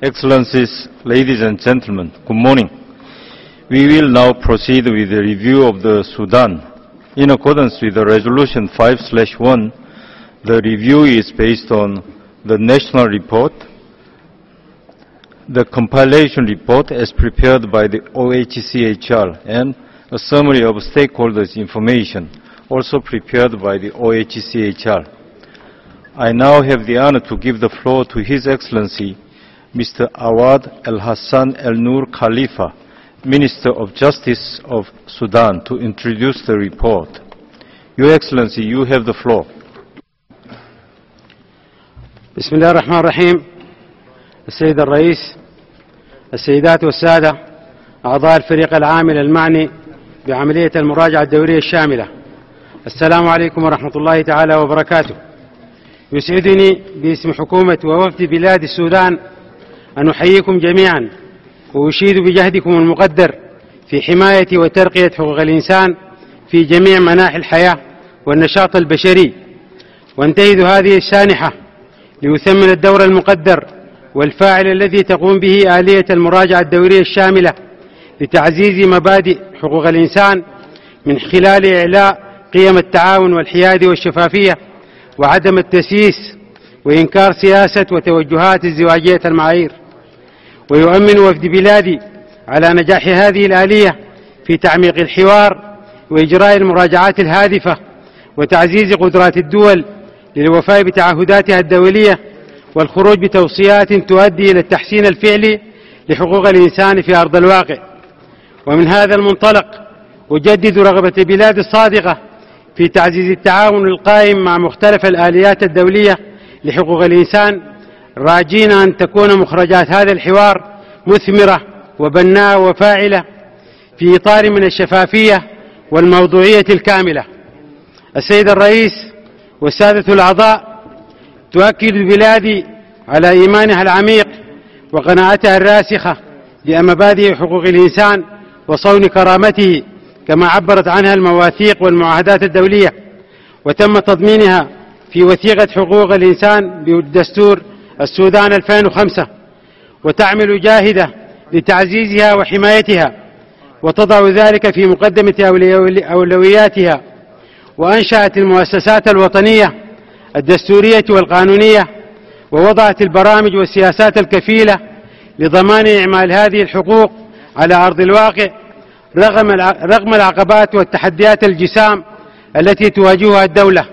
Excellencies, ladies and gentlemen, good morning. We will now proceed with the review of the Sudan. In accordance with the Resolution 5/1, the review is based on the national report, the compilation report as prepared by the OHCHR, and a summary of stakeholders' information, also prepared by the OHCHR. I now have the honor to give the floor to His Excellency Mr. Awad Al Hassan Al Nur Khalifa, Minister of Justice of Sudan, to introduce the report. Your Excellency, you have the floor. بسم الله الرحمن الرحيم السيد الرئيس السيدات والسادة أعضاء الفريق العامل المعني بعملية المراجعة الدورية الشاملة السلام عليكم ورحمة الله تعالى وبركاته. يسعدني باسم حكومة ووفد بلاد السودان أن أحييكم جميعا وأشيد بجهدكم المقدر في حماية وترقية حقوق الإنسان في جميع مناحي الحياة والنشاط البشري. وأنتهز هذه السانحة ليثمن الدور المقدر والفاعل الذي تقوم به آلية المراجعة الدورية الشاملة لتعزيز مبادئ حقوق الإنسان من خلال إعلاء قيم التعاون والحياد والشفافية وعدم التسييس وإنكار سياسة وتوجهات ازدواجية المعايير. ويؤمن وفد بلادي على نجاح هذه الآلية في تعميق الحوار وإجراء المراجعات الهادفة وتعزيز قدرات الدول للوفاء بتعهداتها الدولية والخروج بتوصيات تؤدي إلى التحسين الفعلي لحقوق الإنسان في أرض الواقع. ومن هذا المنطلق أجدد رغبة البلاد الصادقة في تعزيز التعاون القائم مع مختلف الآليات الدولية لحقوق الإنسان راجين أن تكون مخرجات هذا الحوار مثمرة وبناءة وفاعلة في إطار من الشفافية والموضوعية الكاملة. السيد الرئيس والسادة الأعضاء تؤكد بلادي على إيمانها العميق وقناعتها الراسخة بمبادئ حقوق الإنسان وصون كرامته كما عبرت عنها المواثيق والمعاهدات الدولية وتم تضمينها في وثيقة حقوق الإنسان بالدستور السودان 2005 وتعمل جاهدة لتعزيزها وحمايتها وتضع ذلك في مقدمة أولوياتها وأنشأت المؤسسات الوطنية الدستورية والقانونية ووضعت البرامج والسياسات الكفيلة لضمان إعمال هذه الحقوق على أرض الواقع رغم رغم العقبات والتحديات الجسام التي تواجهها الدولة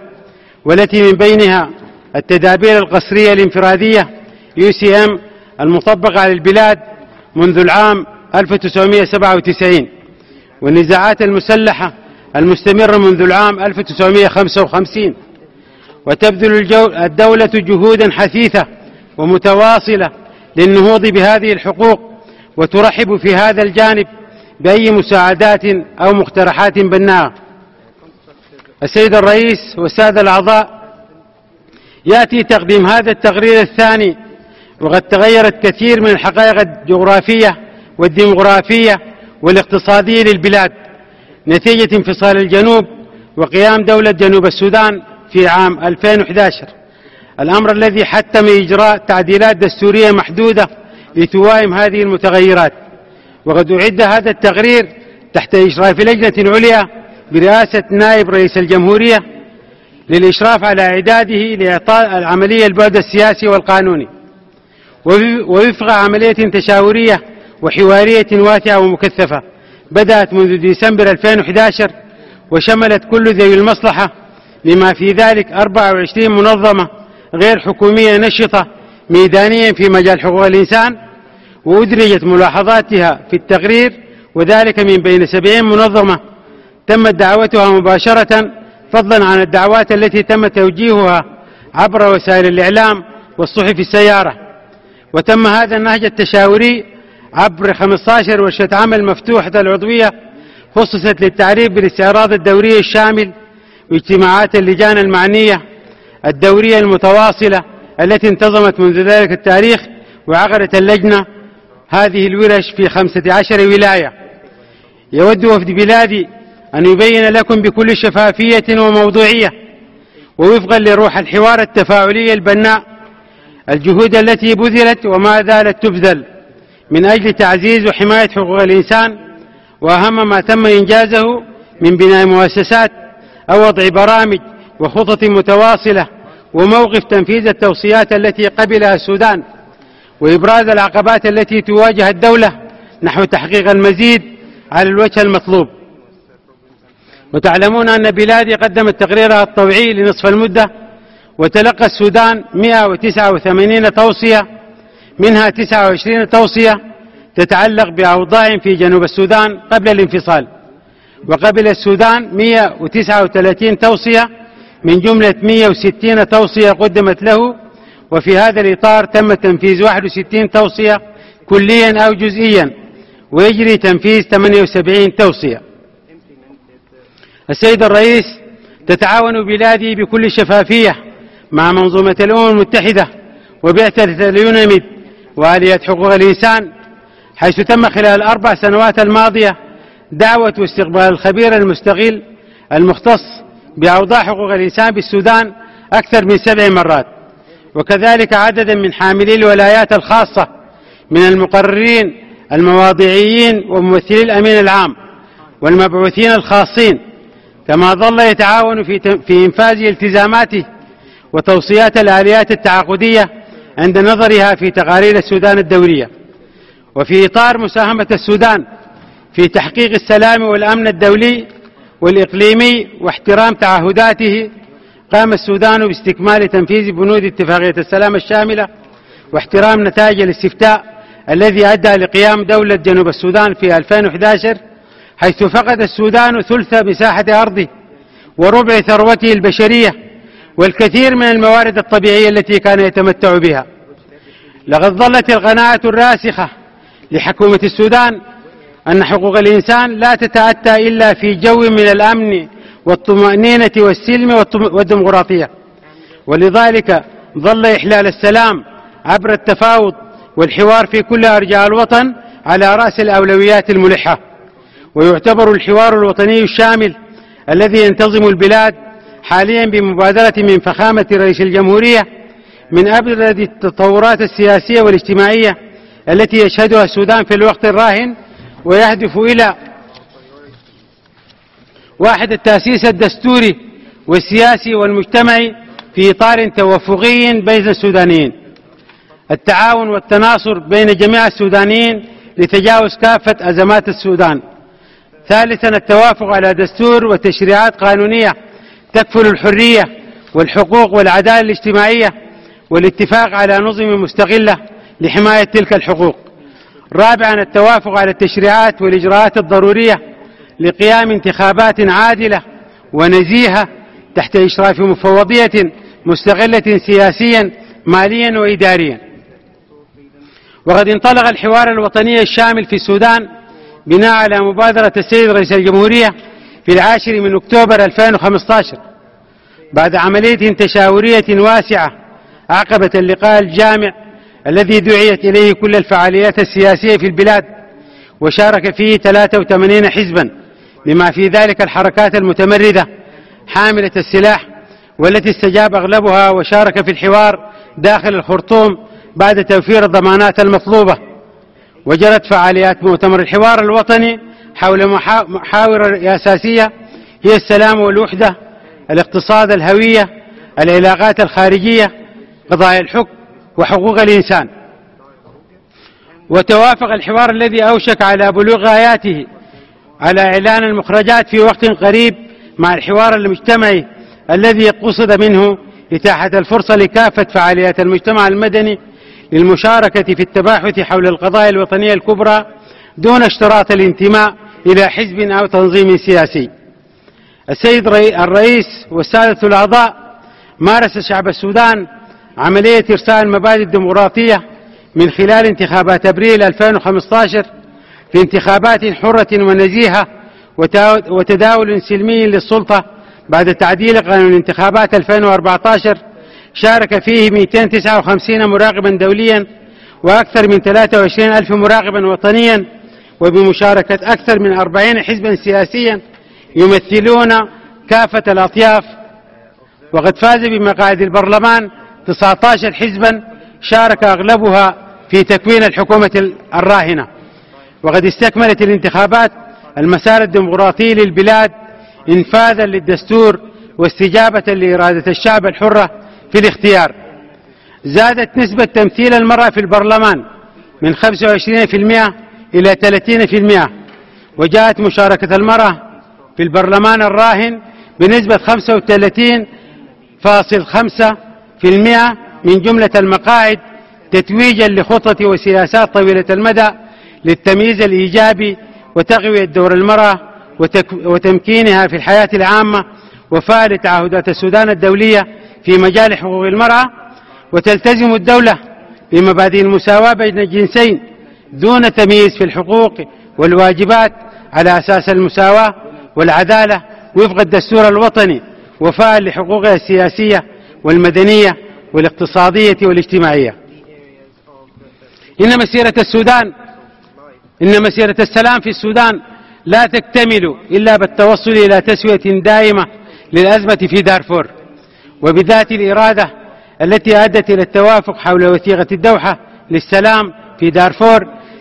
والتي من بينها التدابير القسرية الانفرادية UCM المطبقة على البلاد منذ العام 1997 والنزاعات المسلحة المستمرة منذ العام 1955 وتبذل الدولة جهودا حثيثة ومتواصلة للنهوض بهذه الحقوق وترحب في هذا الجانب بأي مساعدات أو مقترحات بناءة السيد الرئيس والسادة الأعضاء يأتي تقديم هذا التقرير الثاني وقد تغيرت كثير من الحقائق الجغرافية والديمغرافية والاقتصادية للبلاد. نتيجة انفصال الجنوب وقيام دولة جنوب السودان في عام 2011 الأمر الذي حتم إجراء تعديلات دستورية محدودة لتوائم هذه المتغيرات. وقد أعد هذا التقرير تحت إشراف لجنة عليا برئاسة نائب رئيس الجمهورية للإشراف على إعداده لإعطاء العملية البعد السياسي والقانوني. ووفق عملية تشاورية وحوارية واسعة ومكثفة بدأت منذ ديسمبر 2011 وشملت كل ذوي المصلحة لما في ذلك 24 منظمة غير حكومية نشطة ميدانيا في مجال حقوق الإنسان وأدرجت ملاحظاتها في التقرير وذلك من بين 70 منظمة تمت دعوتها مباشرة فضلا عن الدعوات التي تم توجيهها عبر وسائل الإعلام والصحف السيارة. وتم هذا النهج التشاوري عبر 15 ورشة عمل مفتوحة العضوية خصصت للتعريف بالاستعراض الدوري الشامل واجتماعات اللجان المعنية الدورية المتواصلة التي انتظمت منذ ذلك التاريخ وعقدت اللجنة هذه الورش في خمسة عشر ولاية. يود وفد بلادي أن يبين لكم بكل شفافية وموضوعية ووفقا لروح الحوار التفاعلي البناء الجهود التي بذلت وما زالت تبذل من أجل تعزيز وحماية حقوق الإنسان وأهم ما تم إنجازه من بناء مؤسسات أو وضع برامج وخطط متواصلة وموقف تنفيذ التوصيات التي قبلها السودان. وإبراز العقبات التي تواجه الدولة نحو تحقيق المزيد على الوجه المطلوب. وتعلمون أن بلادي قدمت تقريرها الطوعي لنصف المدة وتلقى السودان 189 توصية منها 29 توصية تتعلق بأوضاع في جنوب السودان قبل الانفصال. وقبل السودان 139 توصية من جملة 160 توصية قدمت له وفي هذا الإطار تم تنفيذ 61 توصية كليا أو جزئيا ويجري تنفيذ 78 توصية. السيد الرئيس تتعاون بلادي بكل شفافية مع منظومة الأمم المتحدة وبعثة اليونميد وآلية حقوق الإنسان حيث تم خلال الأربع سنوات الماضية دعوة واستقبال الخبير المستقل المختص بأوضاع حقوق الإنسان بالسودان أكثر من سبع مرات. وكذلك عددا من حاملي الولايات الخاصة من المقررين المواضيعيين وممثلي الأمين العام والمبعوثين الخاصين كما ظل يتعاون في في إنفاذ التزاماته وتوصيات الآليات التعاقدية عند نظرها في تقارير السودان الدولية وفي إطار مساهمة السودان في تحقيق السلام والأمن الدولي والإقليمي واحترام تعهداته قام السودان باستكمال تنفيذ بنود اتفاقية السلام الشاملة واحترام نتائج الاستفتاء الذي أدى لقيام دولة جنوب السودان في 2011 حيث فقد السودان ثلث مساحة أرضه وربع ثروته البشرية والكثير من الموارد الطبيعية التي كان يتمتع بها. لقد ظلت القناعة الراسخة لحكومة السودان أن حقوق الإنسان لا تتأتى إلا في جو من الأمن والطمأنينة والسلم والديمقراطية. ولذلك ظل إحلال السلام عبر التفاوض والحوار في كل أرجاء الوطن على رأس الأولويات الملحة. ويعتبر الحوار الوطني الشامل الذي ينتظم البلاد حاليا بمبادرة من فخامة رئيس الجمهورية من أبرز التطورات السياسية والاجتماعية التي يشهدها السودان في الوقت الراهن ويهدف إلى واحد التأسيس الدستوري والسياسي والمجتمعي في إطار توافقي بين السودانيين. التعاون والتناصر بين جميع السودانيين لتجاوز كافة أزمات السودان. ثالثا التوافق على دستور وتشريعات قانونية تكفل الحرية والحقوق والعدالة الاجتماعية والاتفاق على نظم مستقلة لحماية تلك الحقوق. رابعا التوافق على التشريعات والإجراءات الضرورية لقيام انتخابات عادلة ونزيهة تحت إشراف مفوضية مستقلة سياسيا ماليا وإداريا. وقد انطلق الحوار الوطني الشامل في السودان بناء على مبادرة السيد رئيس الجمهورية في العاشر من أكتوبر 2015 بعد عملية تشاورية واسعة عقبت اللقاء الجامع الذي دعيت إليه كل الفعاليات السياسية في البلاد وشارك فيه 83 حزبا. بما في ذلك الحركات المتمردة حاملة السلاح والتي استجاب أغلبها وشارك في الحوار داخل الخرطوم بعد توفير الضمانات المطلوبة. وجرت فعاليات مؤتمر الحوار الوطني حول محاور أساسية هي السلام والوحدة الاقتصاد الهوية العلاقات الخارجية قضايا الحكم وحقوق الإنسان. وتوافق الحوار الذي أوشك على بلوغ غاياته على إعلان المخرجات في وقت قريب مع الحوار المجتمعي الذي قصد منه إتاحة الفرصة لكافة فعاليات المجتمع المدني للمشاركة في التباحث حول القضايا الوطنية الكبرى دون اشتراط الانتماء إلى حزب أو تنظيم سياسي. السيد الرئيس والسادة الأعضاء مارس شعب السودان عملية إرسال مبادئ الديمقراطية من خلال انتخابات أبريل 2015 في انتخابات حرة ونزيهة وتداول سلمي للسلطة بعد تعديل قانون الانتخابات 2014 شارك فيه 259 مراقبا دوليا وأكثر من 23 ألف مراقبا وطنيا وبمشاركة أكثر من 40 حزبا سياسيا يمثلون كافة الأطياف. وقد فاز بمقاعد البرلمان 19 حزبا شارك أغلبها في تكوين الحكومة الراهنة. وقد استكملت الانتخابات المسار الديمقراطي للبلاد انفاذا للدستور واستجابة لإرادة الشعب الحرة في الاختيار. زادت نسبة تمثيل المرأة في البرلمان من 25% إلى 30% وجاءت مشاركة المرأة في البرلمان الراهن بنسبة 35.5% من جملة المقاعد تتويجا لخطة وسياسات طويلة المدى للتمييز الإيجابي وتقوية دور المرأة وتمكينها في الحياة العامة وفاء لتعهدات السودان الدولية في مجال حقوق المرأة وتلتزم الدولة بمبادئ المساواة بين الجنسين دون تمييز في الحقوق والواجبات على أساس المساواة والعدالة وفق الدستور الوطني وفاء لحقوقها السياسية والمدنية والاقتصادية والاجتماعية. إن مسيرة السودان إن مسيرة السلام في السودان لا تكتمل إلا بالتوصل إلى تسوية دائمة للأزمة في دارفور. وبذات الإرادة التي أدت إلى التوافق حول وثيقة الدوحة للسلام في دارفور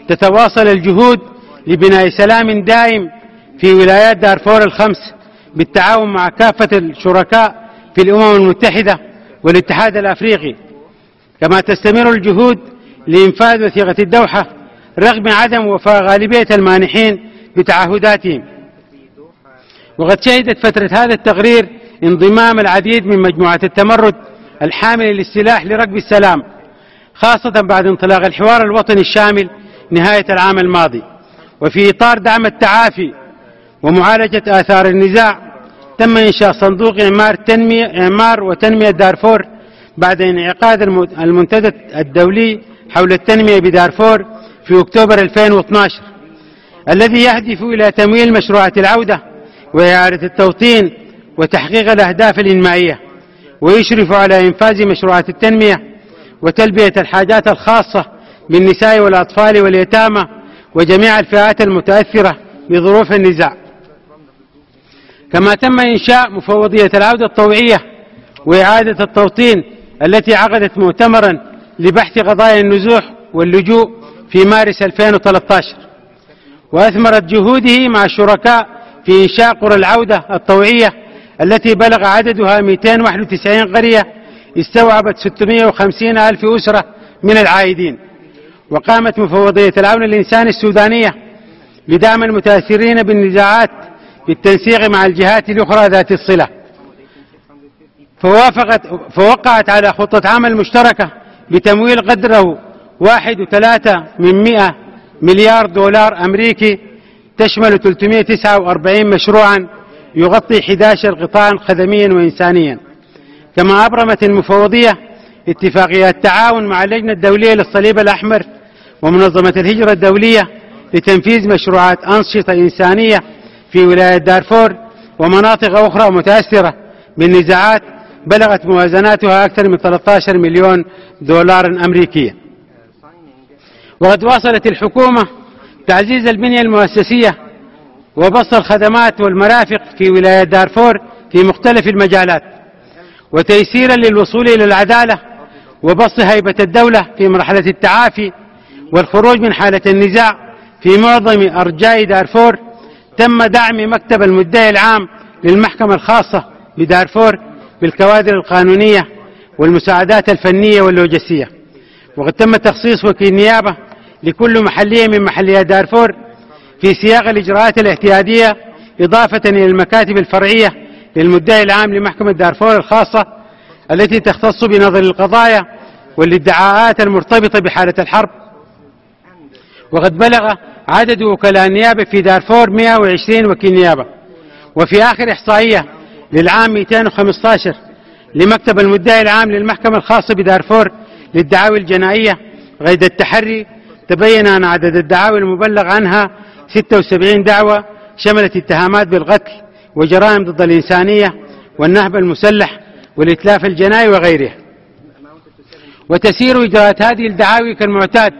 تتواصل الجهود لبناء سلام دائم في ولايات دارفور الخمس بالتعاون مع كافة الشركاء في الأمم المتحدة والاتحاد الأفريقي. كما تستمر الجهود لإنفاذ وثيقة الدوحة رغم عدم وفاء غالبية المانحين بتعهداتهم. وقد شهدت فترة هذا التقرير انضمام العديد من مجموعات التمرد الحامل للسلاح لركب السلام خاصة بعد انطلاق الحوار الوطني الشامل نهاية العام الماضي. وفي إطار دعم التعافي ومعالجة آثار النزاع تم إنشاء صندوق إعمار, تنمية إعمار وتنمية دارفور بعد انعقاد المنتدى الدولي حول التنمية بدارفور في أكتوبر 2012 الذي يهدف إلى تمويل مشروعات العودة وإعادة التوطين وتحقيق الأهداف الإنمائية ويشرف على إنفاذ مشروعات التنمية وتلبية الحاجات الخاصة بالنساء والأطفال واليتامى وجميع الفئات المتأثرة بظروف النزاع. كما تم إنشاء مفوضية العودة الطوعية وإعادة التوطين التي عقدت مؤتمرا لبحث قضايا النزوح واللجوء في مارس 2013 وأثمرت جهوده مع الشركاء في إنشاء قرى العودة الطوعية التي بلغ عددها 291 قرية استوعبت 650 ألف أسرة من العائدين. وقامت مفوضية العون الإنساني السودانية بدعم المتأثرين بالنزاعات بالتنسيق مع الجهات الأخرى ذات الصلة. فوافقت فوقعت على خطة عمل مشتركة بتمويل قدره واحد وثلاثة من مئة مليار دولار أمريكي تشمل 349 مشروعا يغطي 11 قطاعا خدميا وإنسانيا. كما أبرمت المفوضية اتفاقيات تعاون مع اللجنة الدولية للصليب الأحمر ومنظمة الهجرة الدولية لتنفيذ مشروعات أنشطة إنسانية في ولاية دارفور ومناطق أخرى متأثرة بالنزاعات بلغت موازناتها أكثر من 13 مليون دولار أمريكية. وقد واصلت الحكومة تعزيز البنية المؤسسية وبسط الخدمات والمرافق في ولاية دارفور في مختلف المجالات وتيسيرا للوصول إلى العدالة وبسط هيبة الدولة في مرحلة التعافي والخروج من حالة النزاع في معظم أرجاء دارفور تم دعم مكتب المدعي العام للمحكمة الخاصة بدارفور بالكوادر القانونية والمساعدات الفنية واللوجستية. وقد تم تخصيص وكيل نيابة لكل محلية من محليات دارفور في سياق الإجراءات الاحتياطية إضافة إلى المكاتب الفرعية للمدعي العام لمحكمة دارفور الخاصة التي تختص بنظر القضايا والادعاءات المرتبطة بحالة الحرب. وقد بلغ عدد وكلاء النيابة في دارفور 120 وكيل نيابة. وفي آخر إحصائية للعام 215 لمكتب المدعي العام للمحكمة الخاصة بدارفور للدعاوي الجنائية غيد التحري تبين أن عدد الدعاوي المبلغ عنها 76 دعوة شملت اتهامات بالقتل وجرائم ضد الإنسانية والنهب المسلح والإتلاف الجنائي وغيرها. وتسير إجراءات هذه الدعاوي كالمعتاد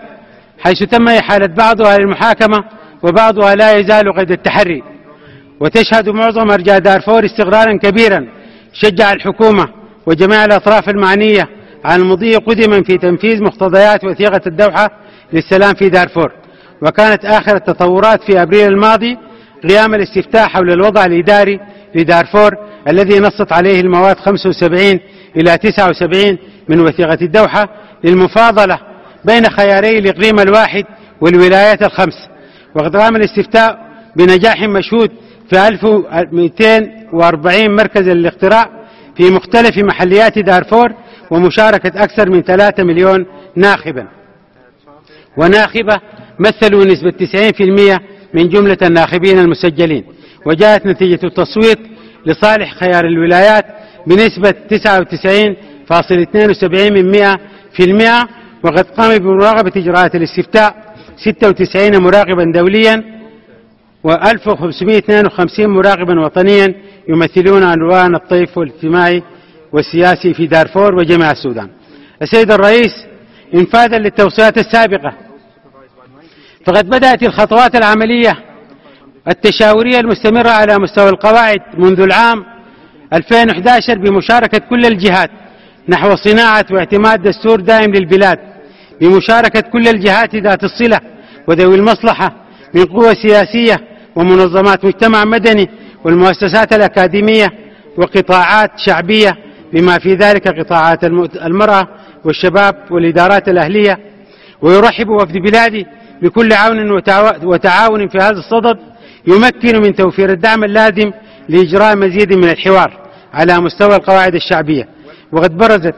حيث تم إحالة بعضها للمحاكمة وبعضها لا يزال قيد التحري. وتشهد معظم أرجاء دارفور استقرارا كبيرا شجع الحكومة وجميع الأطراف المعنية على المضي قدما في تنفيذ مقتضيات وثيقة الدوحة للسلام في دارفور. وكانت آخر التطورات في أبريل الماضي قيام الاستفتاء حول الوضع الإداري لدارفور الذي نصت عليه المواد 75 إلى 79 من وثيقة الدوحة للمفاضلة بين خياري الإقليم الواحد والولايات الخمس. وقد قام الاستفتاء بنجاح مشهود في 1240 مركز للاقتراع في مختلف محليات دارفور ومشاركة أكثر من 3 مليون ناخبا. وناخبة مثلوا نسبة 90% من جملة الناخبين المسجلين. وجاءت نتيجة التصويت لصالح خيار الولايات بنسبة 99.72 من 100 في المئة وقد قام بمراقبة إجراءات الاستفتاء 96 مراقبا دوليا و1552 مراقبا وطنيا يمثلون عنوان الطيف والاجتماعي والسياسي في دارفور وجميع السودان. السيد الرئيس انفاذا للتوصيات السابقة. فقد بدأت الخطوات العملية التشاورية المستمرة على مستوى القواعد منذ العام 2011 بمشاركة كل الجهات نحو صناعة واعتماد دستور دائم للبلاد بمشاركة كل الجهات ذات الصلة وذوي المصلحة من قوى سياسية ومنظمات مجتمع مدني والمؤسسات الأكاديمية وقطاعات شعبية بما في ذلك قطاعات المرأة والشباب والإدارات الأهلية ويرحب وفد بلادي بكل عون وتعاون في هذا الصدد يمكن من توفير الدعم اللازم لإجراء مزيد من الحوار على مستوى القواعد الشعبية. وقد برزت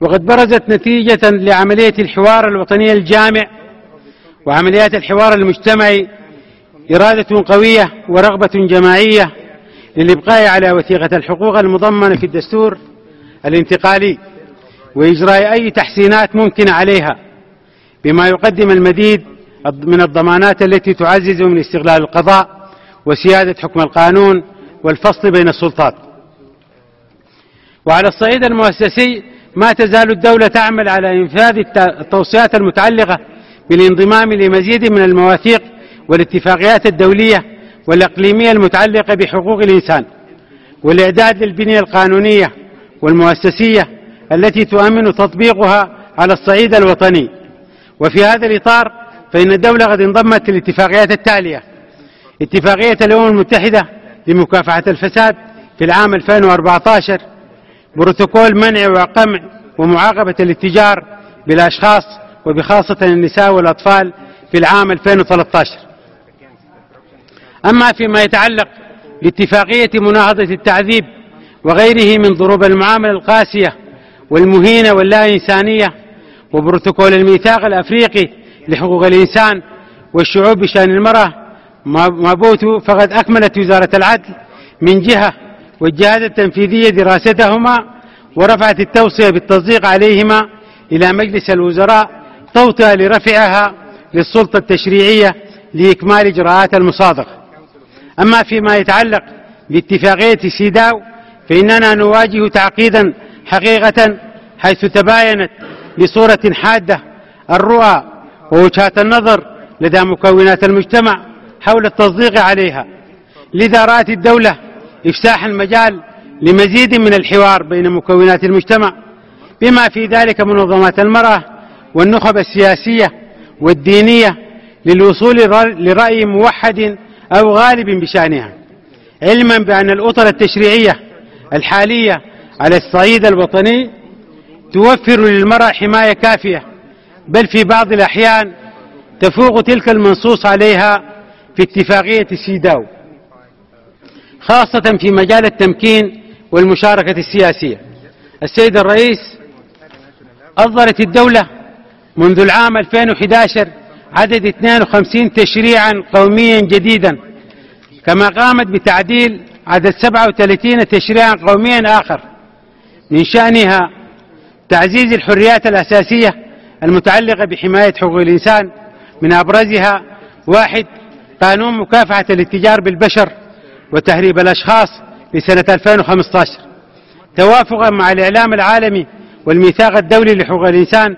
وقد برزت نتيجة لعملية الحوار الوطني الجامع وعمليات الحوار المجتمعي إرادة قوية ورغبة جماعية للإبقاء على وثيقة الحقوق المضمنة في الدستور الانتقالي وإجراء أي تحسينات ممكنة عليها بما يقدم المزيد من الضمانات التي تعزز من استغلال القضاء وسيادة حكم القانون والفصل بين السلطات. وعلى الصعيد المؤسسي ما تزال الدولة تعمل على إنفاذ التوصيات المتعلقة بالانضمام لمزيد من المواثيق والاتفاقيات الدولية والإقليمية المتعلقة بحقوق الإنسان والإعداد للبنية القانونية والمؤسسية التي تؤمن تطبيقها على الصعيد الوطني. وفي هذا الإطار فإن الدولة قد انضمت للاتفاقيات التالية. اتفاقية الأمم المتحدة لمكافحة الفساد في العام 2014 بروتوكول منع وقمع ومعاقبة الاتجار بالأشخاص وبخاصة النساء والأطفال في العام 2013 أما فيما يتعلق باتفاقية مناهضة التعذيب وغيره من ضروب المعاملة القاسية والمهينة واللا إنسانية وبروتوكول الميثاق الأفريقي لحقوق الإنسان والشعوب بشأن المرأة مابوتو فقد أكملت وزارة العدل من جهة والجهات التنفيذية دراستهما ورفعت التوصية بالتصديق عليهما إلى مجلس الوزراء توطئة لرفعها للسلطة التشريعية لإكمال إجراءات المصادقة. أما فيما يتعلق باتفاقية سيداو فإننا نواجه تعقيدا حقيقة حيث تباينت بصورة حادة الرؤى ووجهات النظر لدى مكونات المجتمع حول التصديق عليها. لذا رأت الدولة إفساح المجال لمزيد من الحوار بين مكونات المجتمع بما في ذلك منظمات المرأة والنخب السياسية والدينية للوصول لرأي موحد أو غالب بشأنها. علما بأن الأطر التشريعية الحالية على الصعيد الوطني توفر للمرأة حماية كافية بل في بعض الأحيان تفوق تلك المنصوص عليها في اتفاقية سيداو خاصة في مجال التمكين والمشاركة السياسية. السيد الرئيس أصدرت الدولة منذ العام 2011 عدد 52 تشريعا قوميا جديدا. كما قامت بتعديل عدد 37 تشريعا قوميا آخر. من شأنها تعزيز الحريات الأساسية المتعلقة بحماية حقوق الإنسان. من أبرزها واحد قانون مكافحة الاتجار بالبشر وتهريب الأشخاص لسنة 2015 توافقا مع الإعلام العالمي والميثاق الدولي لحقوق الإنسان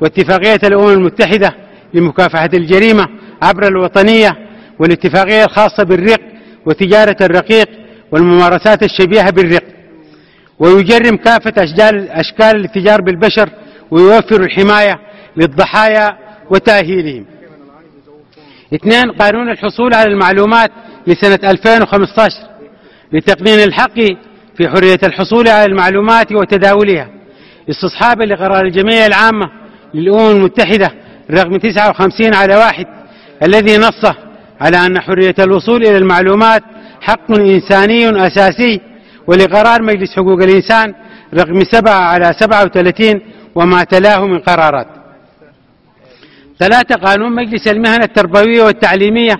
واتفاقية الأمم المتحدة لمكافحة الجريمة عبر الوطنية والاتفاقية الخاصة بالرق وتجارة الرقيق والممارسات الشبيهة بالرق. ويجرم كافة أشكال, الاتجار بالبشر ويوفر الحماية للضحايا وتأهيلهم. اثنين قانون الحصول على المعلومات لسنة 2015 لتقنين الحق في حرية الحصول على المعلومات وتداولها. استصحابا لقرار الجمعية العامة للأمم المتحدة رقم 59 على واحد الذي نص على أن حرية الوصول إلى المعلومات حق إنساني أساسي ولقرار مجلس حقوق الإنسان رقم 7 على 37 وما تلاه من قرارات. ثلاثة قانون مجلس المهن التربوية والتعليمية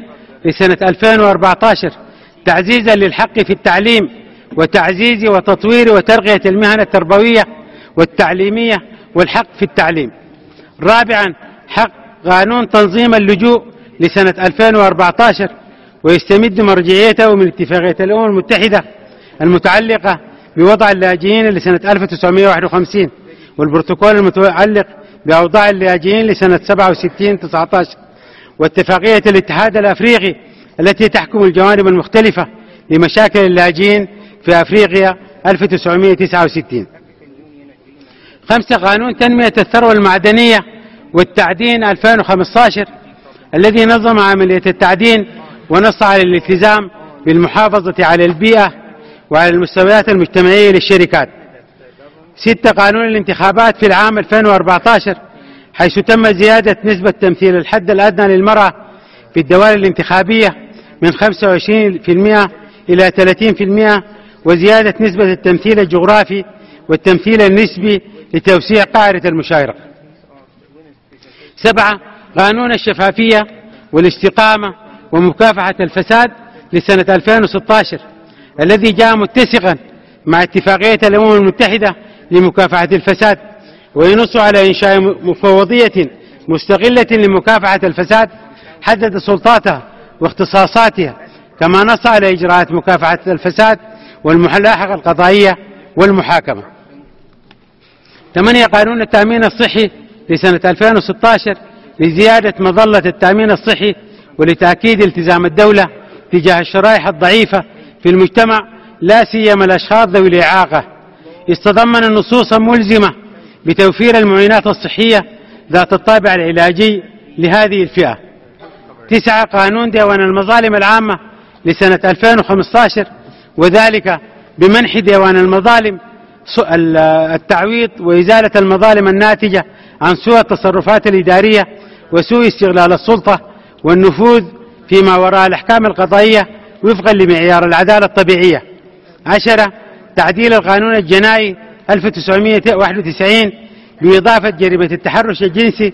لسنة 2014 تعزيزا للحق في التعليم وتعزيز وتطوير وترقية المهن التربوية والتعليمية والحق في التعليم. رابعا حق قانون تنظيم اللجوء لسنة 2014 ويستمد مرجعيته من اتفاقية الأمم المتحدة المتعلقة بوضع اللاجئين لسنة 1951 والبروتوكول المتعلق بأوضاع اللاجئين لسنة 67 19 واتفاقية الاتحاد الأفريقي التي تحكم الجوانب المختلفة لمشاكل اللاجئين في أفريقيا 1969 خمسة قانون تنمية الثروة المعدنية والتعدين 2015 الذي نظم عملية التعدين ونص على الالتزام بالمحافظة على البيئة وعلى المستويات المجتمعية للشركات. ستة قانون الانتخابات في العام 2014 حيث تم زيادة نسبة تمثيل الحد الأدنى للمرأة في الدوائر الانتخابية من 25% إلى 30% وزيادة نسبة التمثيل الجغرافي والتمثيل النسبي لتوسيع قاعدة المشاركة سبعة قانون الشفافية والاستقامة ومكافحة الفساد لسنة 2016 الذي جاء متسقا مع اتفاقية الأمم المتحدة لمكافحة الفساد وينص على إنشاء مفوضية مستقلة لمكافحة الفساد حدد سلطاتها واختصاصاتها كما نص على إجراءات مكافحة الفساد والملاحقة القضائية والمحاكمة. ثمانية قانون التأمين الصحي لسنة 2016 لزيادة مظلة التأمين الصحي ولتأكيد التزام الدولة تجاه الشرائح الضعيفة في المجتمع لا سيما الأشخاص ذوي الإعاقة. استضمن نصوصا ملزمة بتوفير المعينات الصحية ذات الطابع العلاجي لهذه الفئة. تسعة قانون ديوان المظالم العامة لسنة 2015 وذلك بمنح ديوان المظالم التعويض وإزالة المظالم الناتجة عن سوء التصرفات الإدارية وسوء استغلال السلطة والنفوذ فيما وراء الأحكام القضائية وفقا لمعيار العدالة الطبيعية. عشرة تعديل القانون الجنائي 1991 بإضافة جريمة التحرش الجنسي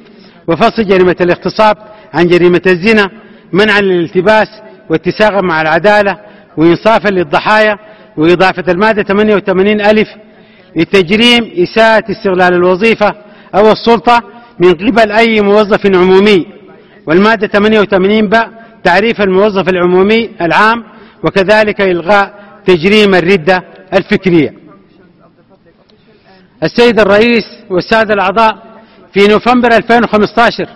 وفصل جريمة الاغتصاب عن جريمة الزنا منعا للالتباس واتساقا مع العدالة وإنصافا للضحايا وإضافة المادة 88 ألف لتجريم إساءة استغلال الوظيفة أو السلطة من قبل أي موظف عمومي. والمادة 88 ب تعريف الموظف العمومي العام وكذلك إلغاء تجريم الردة الفكرية. السيد الرئيس والسادة الأعضاء في نوفمبر 2015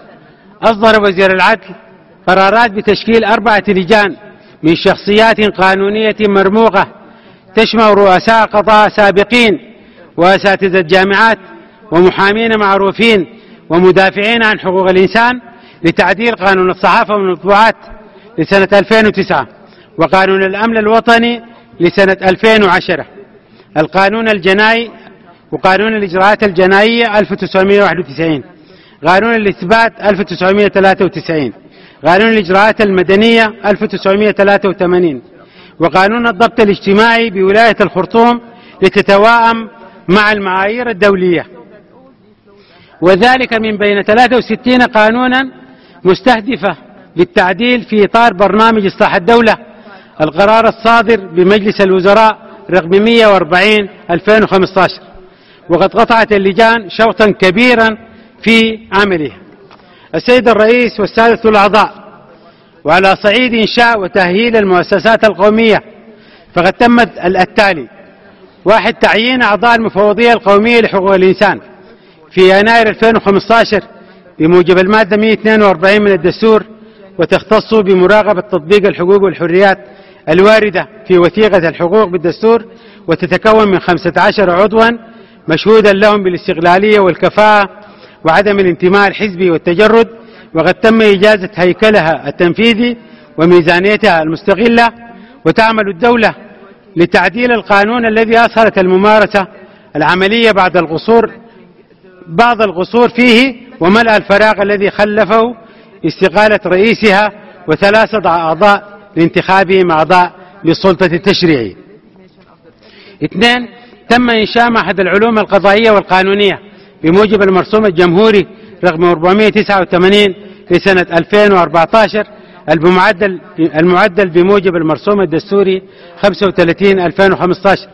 أصدر وزير العدل قرارات بتشكيل أربعة لجان من شخصيات قانونية مرموقة تشمل رؤساء قضاء سابقين وأساتذة جامعات ومحامين معروفين ومدافعين عن حقوق الإنسان لتعديل قانون الصحافة والمطبوعات لسنة 2009 وقانون الأمن الوطني لسنة 2010 القانون الجنائي وقانون الإجراءات الجنائية 1991 قانون الإثبات 1993 قانون الإجراءات المدنية 1983 وقانون الضبط الاجتماعي بولاية الخرطوم لتتواءم مع المعايير الدولية. وذلك من بين 63 قانونا مستهدفة للتعديل في إطار برنامج إصلاح الدولة. القرار الصادر بمجلس الوزراء رقم 140 2015 وقد قطعت اللجان شوطا كبيرا في عملها السيد الرئيس والسادة الأعضاء وعلى صعيد إنشاء وتأهيل المؤسسات القومية فقد تم التالي واحد تعيين أعضاء المفوضية القومية لحقوق الإنسان. في يناير 2015 بموجب المادة 142 من الدستور وتختص بمراقبة تطبيق الحقوق والحريات الواردة في وثيقة الحقوق بالدستور وتتكون من 15 عضوا مشهودا لهم بالاستقلالية والكفاءة وعدم الانتماء الحزبي والتجرد وقد تم إجازة هيكلها التنفيذي وميزانيتها المستقلة وتعمل الدولة لتعديل القانون الذي أسهلت الممارسة العملية بعد القصور بعض القصور فيه وملأ الفراغ الذي خلفه استقالة رئيسها وثلاثة أعضاء لانتخابهم أعضاء للسلطة التشريعية اثنين تم إنشاء معهد العلوم القضائية والقانونية بموجب المرسوم الجمهوري رقم 489 لسنة 2014 المعدل المعدل بموجب المرسوم الدستوري 35 2015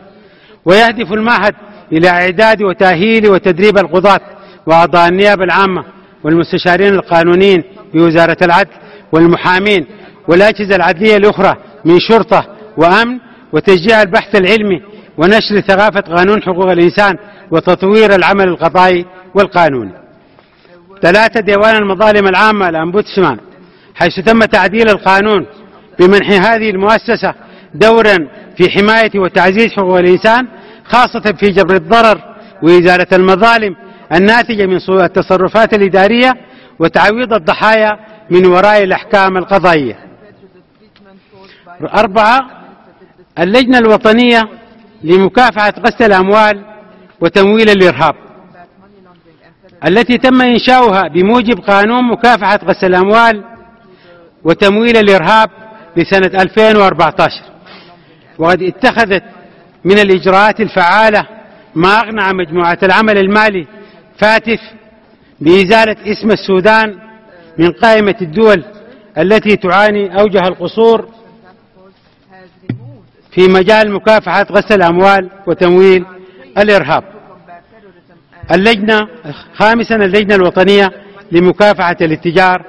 ويهدف المعهد إلى إعداد وتأهيل وتدريب القضاة وأعضاء النيابة العامة والمستشارين القانونيين بوزارة العدل والمحامين والأجهزة العدلية الأخرى من شرطة وأمن وتشجيع البحث العلمي ونشر ثقافة قانون حقوق الإنسان وتطوير العمل القضائي والقانوني. ثلاثة ديوان المظالم العامة الأمبودسمان حيث تم تعديل القانون بمنح هذه المؤسسة دورا في حماية وتعزيز حقوق الإنسان خاصة في جبر الضرر وإزالة المظالم الناتجة من سوء التصرفات الإدارية وتعويض الضحايا من وراء الأحكام القضائية. أربعة اللجنة الوطنية لمكافحة غسل الأموال وتمويل الإرهاب. التي تم إنشاؤها بموجب قانون مكافحة غسل الأموال وتمويل الإرهاب لسنة 2014 وقد اتخذت من الإجراءات الفعالة ما أغنى مجموعة العمل المالي فاتف بإزالة اسم السودان من قائمة الدول التي تعاني أوجه القصور في مجال مكافحة غسل الأموال وتمويل الإرهاب. اللجنة خامسا اللجنة الوطنية لمكافحة الاتجار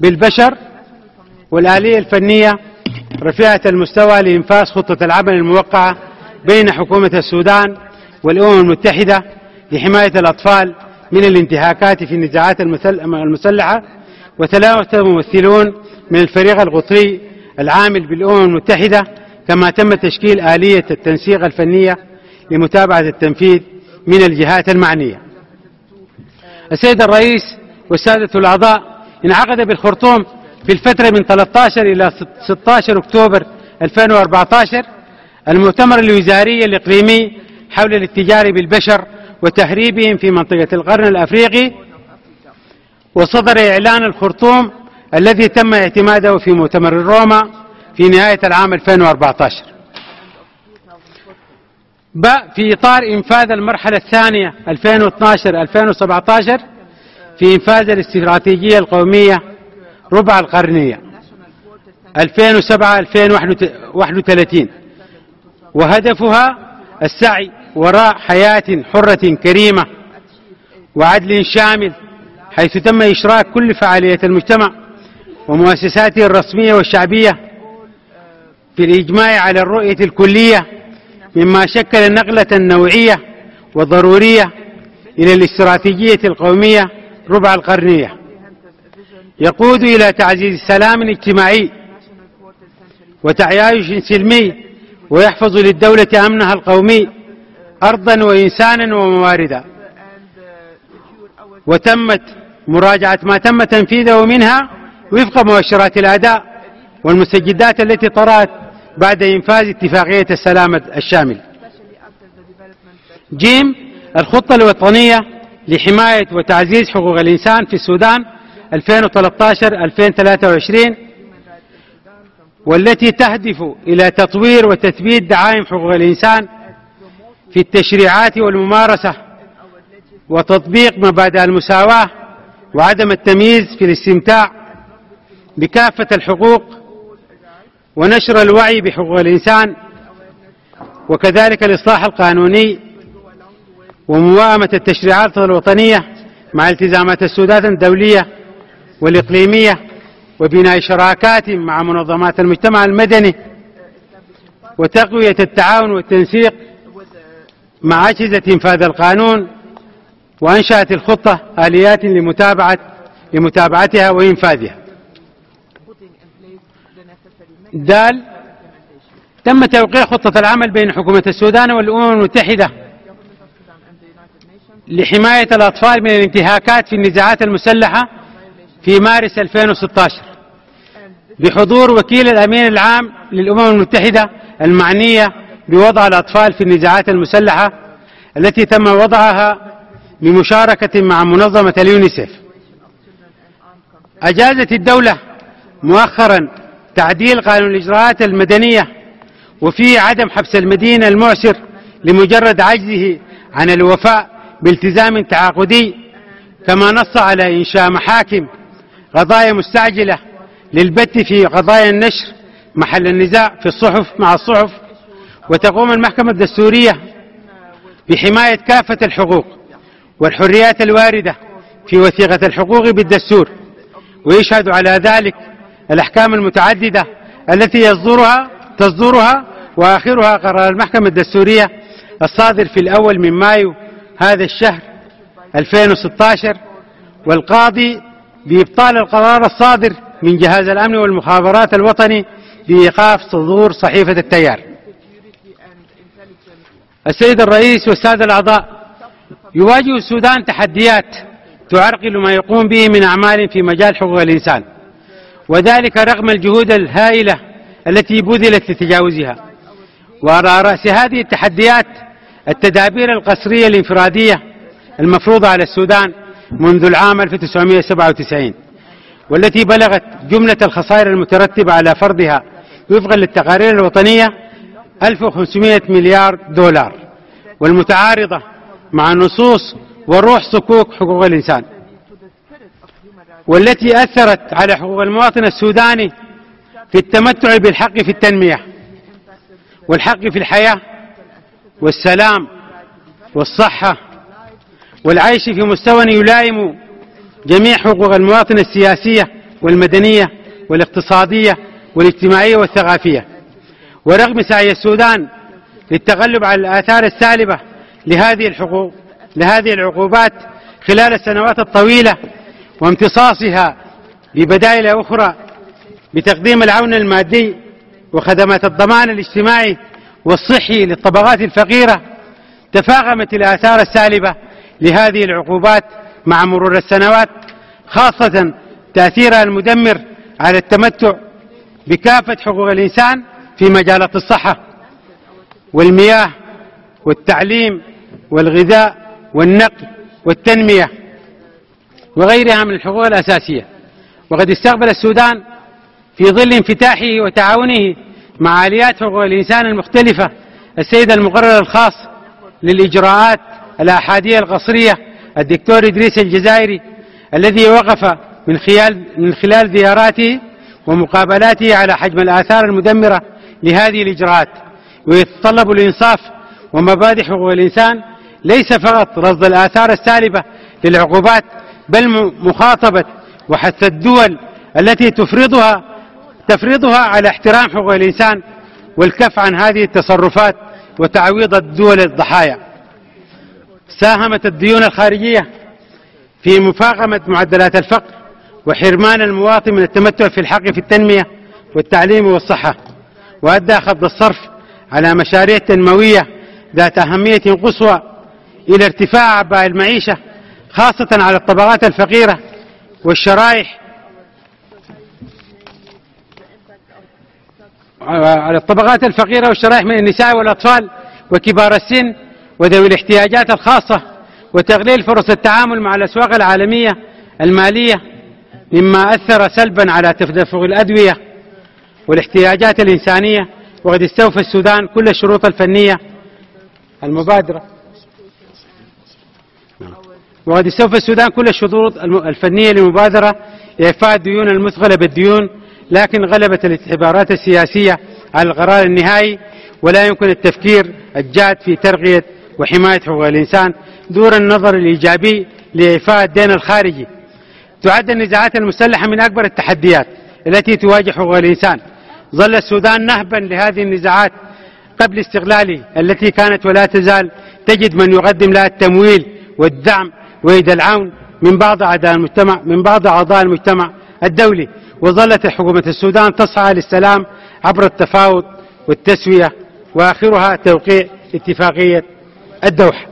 بالبشر والآلية الفنية رفيعة المستوى لإنفاذ خطة العمل الموقعة بين حكومة السودان والأمم المتحدة لحماية الأطفال من الانتهاكات في النزاعات المسلحة وثلاثة ممثلون من الفريق القطري العامل بالأمم المتحدة كما تم تشكيل آلية التنسيق الفنية لمتابعة التنفيذ من الجهات المعنية. السيد الرئيس والسادة الأعضاء انعقد بالخرطوم في الفترة من 13 إلى 16 أكتوبر 2014 المؤتمر الوزاري الإقليمي حول الاتجار بالبشر وتهريبهم في منطقة القرن الأفريقي وصدر إعلان الخرطوم الذي تم اعتماده في مؤتمر روما في نهاية العام 2014 ب في إطار إنفاذ المرحلة الثانية 2012-2017 في إنفاذ الاستراتيجية القومية ربع القرنية. 2007-2031 وهدفها السعي وراء حياة حرة كريمة وعدل شامل حيث تم إشراك كل فعاليات المجتمع ومؤسساته الرسمية والشعبية في الإجماع على الرؤية الكلية مما شكل نقلة نوعية وضرورية إلى الاستراتيجية القومية ربع القرنية. يقود إلى تعزيز السلام الاجتماعي وتعايش سلمي ويحفظ للدولة أمنها القومي أرضا وإنسانا ومواردا. وتمت مراجعة ما تم تنفيذه منها وفق مؤشرات الأداء والمستجدات التي طرأت بعد إنفاذ اتفاقية السلام الشامل. جيم الخطة الوطنية لحماية وتعزيز حقوق الإنسان في السودان 2013-2023 والتي تهدف إلى تطوير وتثبيت دعائم حقوق الإنسان في التشريعات والممارسة وتطبيق مبادئ المساواة وعدم التمييز في الاستمتاع بكافة الحقوق ونشر الوعي بحقوق الإنسان وكذلك الإصلاح القانوني ومواءمة التشريعات الوطنية مع التزامات السودان الدولية والإقليمية وبناء شراكات مع منظمات المجتمع المدني وتقوية التعاون والتنسيق مع أجهزة إنفاذ القانون وأنشأت الخطة آليات لمتابعة لمتابعتها وإنفاذها. دال تم توقيع خطة العمل بين حكومة السودان والأمم المتحدة لحماية الأطفال من الانتهاكات في النزاعات المسلحة في مارس 2016 بحضور وكيل الأمين العام للأمم المتحدة المعنية بوضع الأطفال في النزاعات المسلحة التي تم وضعها بمشاركة مع منظمة اليونيسف. أجازت الدولة مؤخرا تعديل قانون الإجراءات المدنية وفيه عدم حبس المدينة المعسر لمجرد عجزه عن الوفاء بالتزام تعاقدي كما نص على إنشاء محاكم قضايا مستعجلة للبت في قضايا النشر محل النزاع في الصحف مع الصحف. وتقوم المحكمة الدستورية بحماية كافة الحقوق والحريات الواردة في وثيقة الحقوق بالدستور. ويشهد على ذلك الأحكام المتعددة التي يصدرها تصدرها وآخرها قرار المحكمة الدستورية الصادر في الأول من مايو هذا الشهر 2016 والقاضي بإبطال القرار الصادر من جهاز الأمن والمخابرات الوطني بإيقاف صدور صحيفة التيار. السيد الرئيس والسادة الأعضاء يواجه السودان تحديات تعرقل ما يقوم به من أعمال في مجال حقوق الإنسان وذلك رغم الجهود الهائلة التي بذلت لتجاوزها. وعلى رأس هذه التحديات التدابير القسرية الانفرادية المفروضة على السودان منذ العام 1997 والتي بلغت جملة الخسائر المترتبة على فرضها وفقا للتقارير الوطنية 1500 مليار دولار والمتعارضة مع نصوص وروح صكوك حقوق الإنسان والتي أثرت على حقوق المواطن السوداني في التمتع بالحق في التنمية والحق في الحياة والسلام والصحة والعيش في مستوى يلائم جميع حقوق المواطن السياسية والمدنية والاقتصادية والاجتماعية والثقافية. ورغم سعي السودان للتغلب على الآثار السالبة لهذه الحقوق لهذه العقوبات خلال السنوات الطويلة وامتصاصها ببدائل أخرى بتقديم العون المادي وخدمات الضمان الاجتماعي والصحي للطبقات الفقيرة تفاقمت الآثار السالبة لهذه العقوبات مع مرور السنوات خاصة تأثيرها المدمر على التمتع بكافة حقوق الإنسان في مجالات الصحة والمياه والتعليم والغذاء والنقل والتنمية وغيرها من الحقوق الأساسية. وقد استقبل السودان في ظل انفتاحه وتعاونه مع آليات حقوق الإنسان المختلفة السيد المقرر الخاص للإجراءات الآحادية القصرية الدكتور إدريس الجزائري الذي وقف من خلال, من خلال زياراته ومقابلاته على حجم الآثار المدمرة لهذه الإجراءات ويتطلب الإنصاف ومبادئ حقوق الإنسان ليس فقط رصد الآثار السالبة للعقوبات بل مخاطبة وحث الدول التي تفرضها تفرضها على احترام حقوق الإنسان والكف عن هذه التصرفات وتعويض الدول الضحايا. ساهمت الديون الخارجية في مفاقمة معدلات الفقر وحرمان المواطن من التمتع في الحق في التنمية والتعليم والصحة وأدى خفض الصرف على مشاريع تنموية ذات أهمية قصوى إلى ارتفاع أعباء المعيشة خاصة على الطبقات الفقيرة والشرائح على الطبقات الفقيرة والشرائح من النساء والأطفال وكبار السن وذوي الاحتياجات الخاصة وتقليل فرص التعامل مع الأسواق العالمية المالية مما أثر سلبا على تدفق الأدوية والاحتياجات الإنسانية. وقد استوفى السودان كل الشروط الفنية المبادرة. وقد استوفى السودان كل الشروط الفنية لمبادرة إعفاء الديون المثقلة بالديون لكن غلبت الاعتبارات السياسية على القرار النهائي ولا يمكن التفكير الجاد في ترقية وحماية حقوق الإنسان دور النظر الإيجابي لإعفاء الدين الخارجي. تعد النزاعات المسلحة من أكبر التحديات التي تواجه حقوق الإنسان. ظل السودان نهبا لهذه النزاعات قبل استقلاله التي كانت ولا تزال تجد من يقدم لها التمويل والدعم ويد العون من بعض أعضاء المجتمع من بعض أعضاء المجتمع الدولي. وظلت حكومة السودان تسعى للسلام عبر التفاوض والتسوية وآخرها توقيع اتفاقية الدوحة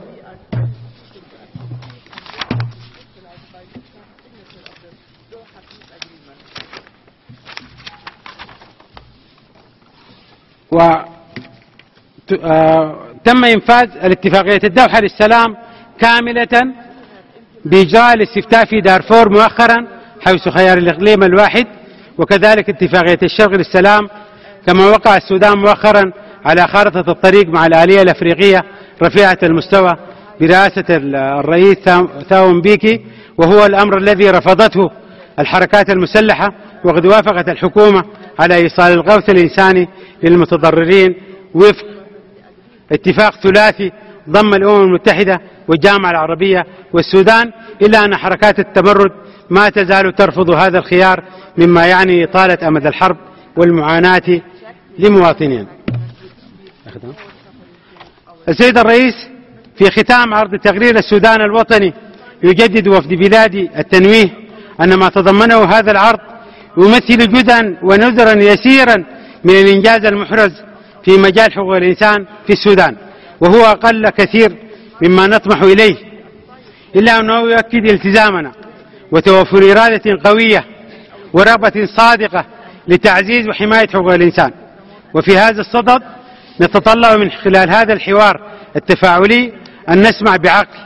وتم إنفاذ الاتفاقية. الدوحة للسلام كاملة بإجراء الاستفتاء في دارفور مؤخرا حيث خيار الإقليم الواحد وكذلك اتفاقية الشرق للسلام. كما وقع السودان مؤخرا على خارطة الطريق مع الآلية الأفريقية رفيعة المستوى برئاسة الرئيس ثاو مبيكي وهو الأمر الذي رفضته الحركات المسلحة وقد وافقت الحكومة على إيصال الغوث الإنساني للمتضررين وفق اتفاق ثلاثي ضم الأمم المتحدة والجامعة العربية والسودان إلا أن حركات التمرد ما تزال ترفض هذا الخيار مما يعني إطالة أمد الحرب والمعاناة لمواطنين. السيد الرئيس في ختام عرض تقرير السودان الوطني يجدد وفد بلادي التنويه أن ما تضمنه هذا العرض يمثل جزءا ونذرا يسيرا من الإنجاز المحرز في مجال حقوق الإنسان في السودان وهو أقل كثير مما نطمح إليه. إلا أنه يؤكد التزامنا وتوفر إرادة قوية ورغبة صادقة لتعزيز وحماية حقوق الإنسان. وفي هذا الصدد نتطلع من خلال هذا الحوار التفاعلي أن نسمع بعقل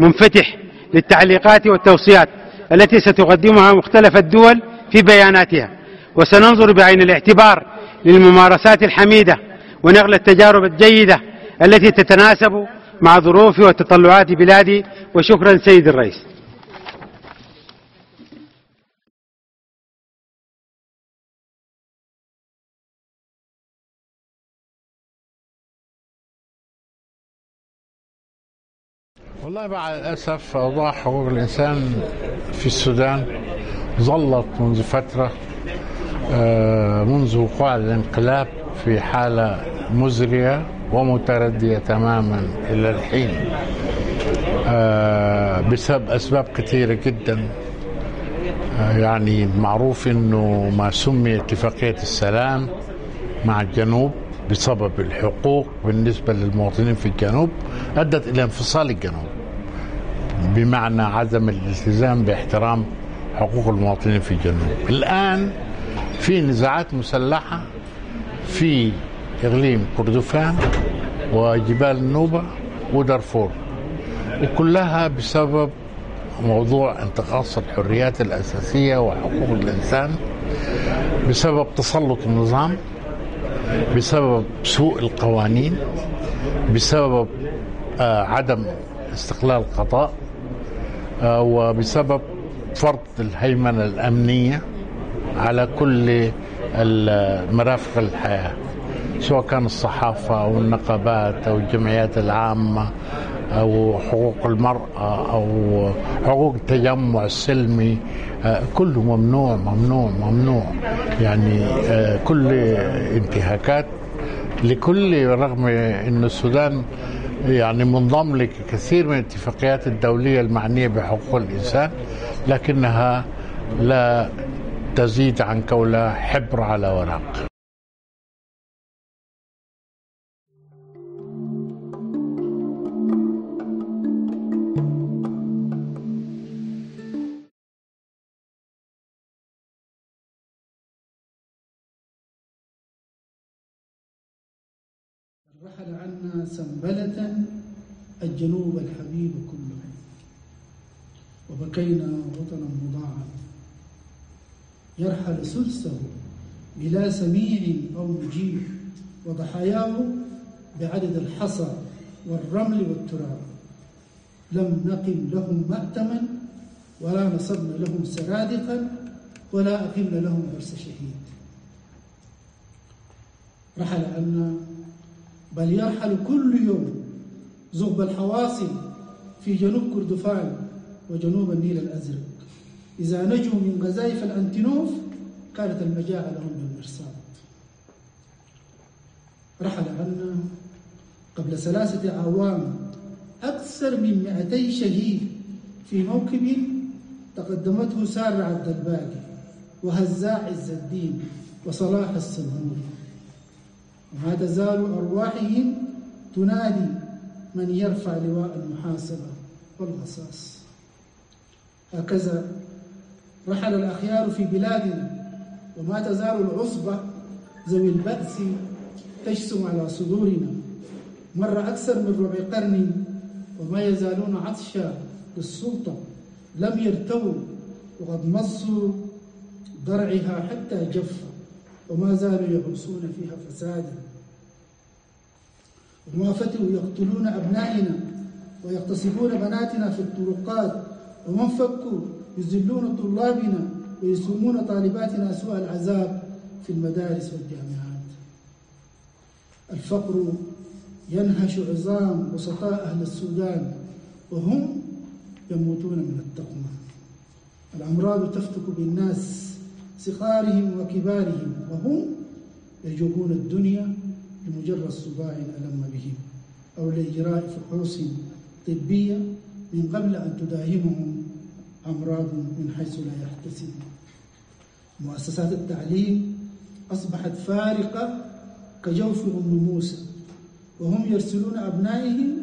منفتح للتعليقات والتوصيات التي ستقدمها مختلف الدول في بياناتها. وسننظر بعين الاعتبار للممارسات الحميدة ونقل التجارب الجيدة التي تتناسب مع ظروف وتطلعات بلادي. وشكرا سيد الرئيس. والله مع الأسف أوضاع حقوق الإنسان في السودان ظلت منذ فترة آه، منذ وقوع الانقلاب في حالة مزرية ومتردية تماما إلى الحين آه، بسبب أسباب كثيرة جدا آه، يعني معروف أنه ما سمي اتفاقية السلام مع الجنوب بسبب الحقوق بالنسبة للمواطنين في الجنوب أدت إلى انفصال الجنوب. بمعنى عدم الالتزام باحترام حقوق المواطنين في الجنوب الآن في نزاعات مسلحة في إقليم كردفان وجبال النوبة ودارفور وكلها بسبب موضوع انتقاص الحريات الأساسية وحقوق الإنسان بسبب تسلط النظام بسبب سوء القوانين بسبب آه عدم استقلال القضاء. وبسبب فرض الهيمنة الأمنية على كل مرافق الحياة سواء كان الصحافة أو النقابات أو الجمعيات العامة أو حقوق المرأة أو حقوق التجمع السلمي كله ممنوع ممنوع ممنوع. يعني كل انتهاكات لكل رغم أن السودان يعني منضم لكثير من الاتفاقيات الدولية المعنية بحقوق الإنسان لكنها لا تزيد عن كونها حبر على ورق. الجنوب الحبيب كله. وبكينا وطنا مضاعا يرحل سلسه بلا سميع أو مجيب وضحاياه بعدد الحصى والرمل والتراب. لم نقم لهم مأتما ولا نصبنا لهم سرادقا ولا أقمنا لهم درس شهيد. رحل عنا بل يرحل كل يوم زغب الحواصل في جنوب كردفان وجنوب النيل الأزرق. إذا نجوا من قذائف الأنتنوف كانت المجاعة لهم بالمرصاد. رحل عنا قبل ثلاثة أعوام أكثر من 200 شهيد في موكب تقدمته سارة عبد الباقي وهزاع عز الدين وصلاح السنهوري وما تزال أرواحهم تنادي من يرفع لواء المحاسبة والغصاص هكذا رحل الأخيار في بلادنا وما تزال العصبة ذوي البأس تجسم على صدورنا. مر أكثر من ربع قرن وما يزالون عطشا للسلطة. لم يرتووا وقد مصوا ضرعها حتى جف وما زالوا يغرسون فيها فسادا. وما فتوا يقتلون أبنائنا ويغتصبون بناتنا في الطرقات ومن فكوا يذلون طلابنا ويسومون طالباتنا سوء العذاب في المدارس والجامعات. الفقر ينهش عظام وسطاء أهل السودان وهم يموتون من التقمى الأمراض تفتك بالناس صغارهم وكبارهم وهم يجوبون الدنيا لمجرد صباع ألم بهم أو لإجراء فحوص طبية من قبل أن تداهمهم أمراض من حيث لا يحتسبون مؤسسات التعليم أصبحت فارقة كجوف أم موسى وهم يرسلون أبنائهم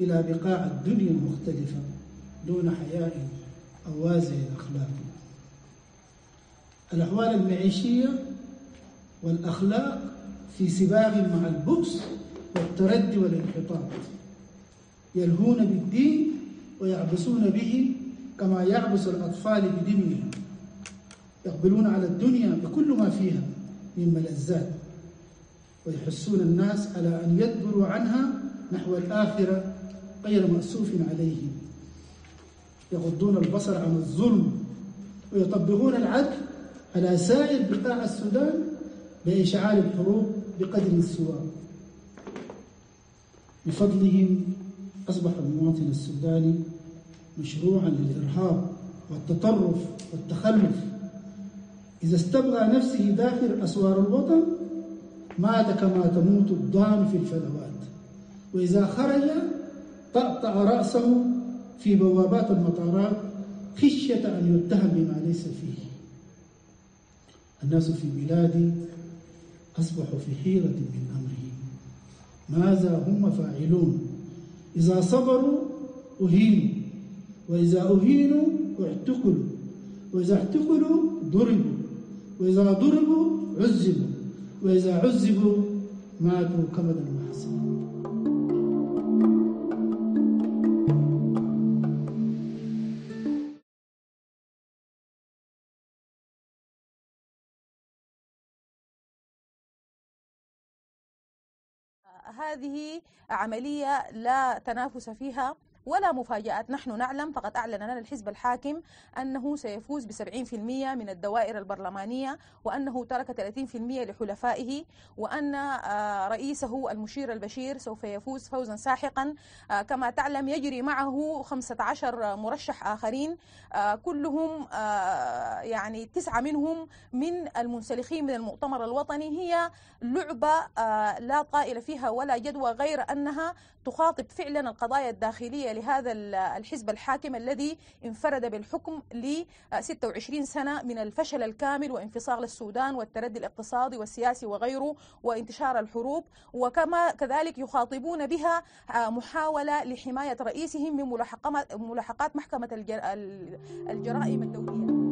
إلى بقاع الدنيا المختلفة دون حياء أو وازع الأخلاق. الأحوال المعيشية والأخلاق في سباق مع البؤس والتردي والانحطاط. يلهون بالدين ويعبسون به كما يعبس الأطفال بدمهم يقبلون على الدنيا بكل ما فيها من ملذات ويحسون الناس على أن يدبروا عنها نحو الآخرة غير مأسوف عليهم. يغضون البصر عن الظلم ويطبقون العدل على سائر بقاع السودان بإشعال الحروب بقدر السواء بفضلهم أصبح المواطن السوداني مشروعا للإرهاب والتطرف والتخلف. إذا استبغى نفسه داخل أسوار الوطن مات كما تموت الضان في الفلوات وإذا خرج طأطأ رأسه في بوابات المطارات خشية أن يتهم بما ليس فيه. الناس في بلادي أصبحوا في حيرة من أمرهم. ماذا هم فاعلون؟ إذا صبروا أهينوا وإذا أهينوا اعتقلوا وإذا اعتقلوا ضربوا وإذا ضربوا عذبوا وإذا عذبوا ماتوا كمد المحسن هذه عملية لا تنافس فيها ولا مفاجآت. نحن نعلم فقد أعلن لنا الحزب الحاكم أنه سيفوز ب 70% من الدوائر البرلمانية وأنه ترك 30% لحلفائه وأن آه، رئيسه المشير البشير سوف يفوز فوزا ساحقا. آه، كما تعلم يجري معه 15 مرشح آخرين. آه، كلهم يعني تسعة منهم من المنسلخين من المؤتمر الوطني. هي لعبة لا طائل فيها ولا جدوى غير أنها تخاطب فعلا القضايا الداخلية لهذا ال- الحزب الحاكم الذي انفرد بالحكم ل 26 سنة من الفشل الكامل وانفصال السودان والتردي الاقتصادي والسياسي وغيره وانتشار الحروب وكما كذلك يخاطبون بها آه، محاولة لحماية رئيسهم من ملاحقات محكمة الجر- ال- الجرائم الدولية.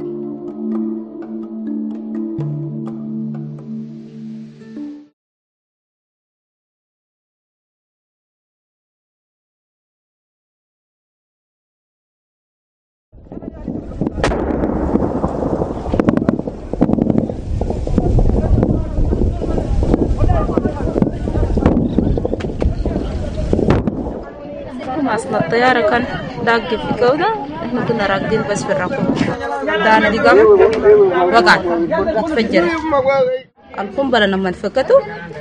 الطيارة كان داق في كودة إحنا كنا راقدين بس في الركوب دانا دي قام وقعت. تفجرت. القنبلة لما انفكتوا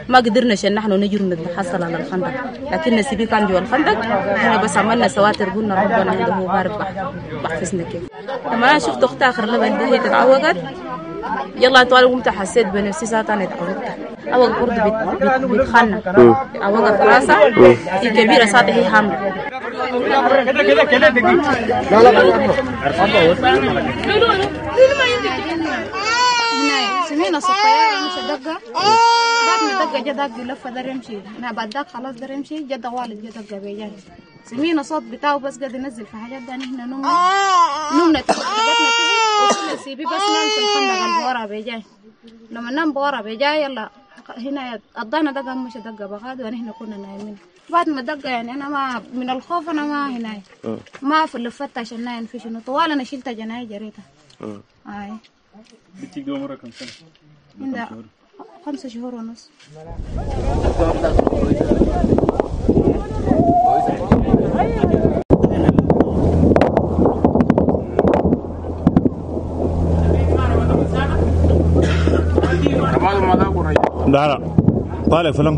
ما قدرنا عشان نحن نجروا نتحصل على الخندق. لكن نسيبي كان جوا الخندق. إحنا بس عملنا سواتر قلنا ربنا عنده مبارك بح- بحفظنا كيف. لما أنا شفت أختي آخر دي هي تتعوقت يلا طوال قمت حسيت بنفسي اوق برضه بت- بت- بتخنى اوقف راسها هي كبيرة ساعة هي سمعنا صوت طيارة مش دقة. بعد ما دق جا دق لفه دار يمشي. بعد دق خلاص دار يمشي. جا والد جا دق بيجاي سمينا صوت بتاعه بس قاعد ينزل في حاجات ده نحن نمنا نمنا تحت حاجاتنا تحت وكنا سيبي بس نام في الخندق اللي ورا بيجاي. لما نام بورا بيجاي يلا. هنا قضينا دقة مش دقة بغاد ونحن كنا نايمين. بعد ما دقة يعني أنا ما من الخوف أنا ما هنا ما في اللي فتش الناين في شنو. طوال أنا شلت جناي جريتها. هاي بتيجي عمرها كم سنة؟ عندها خمسة شهور ونص. لا لا طالع فيلم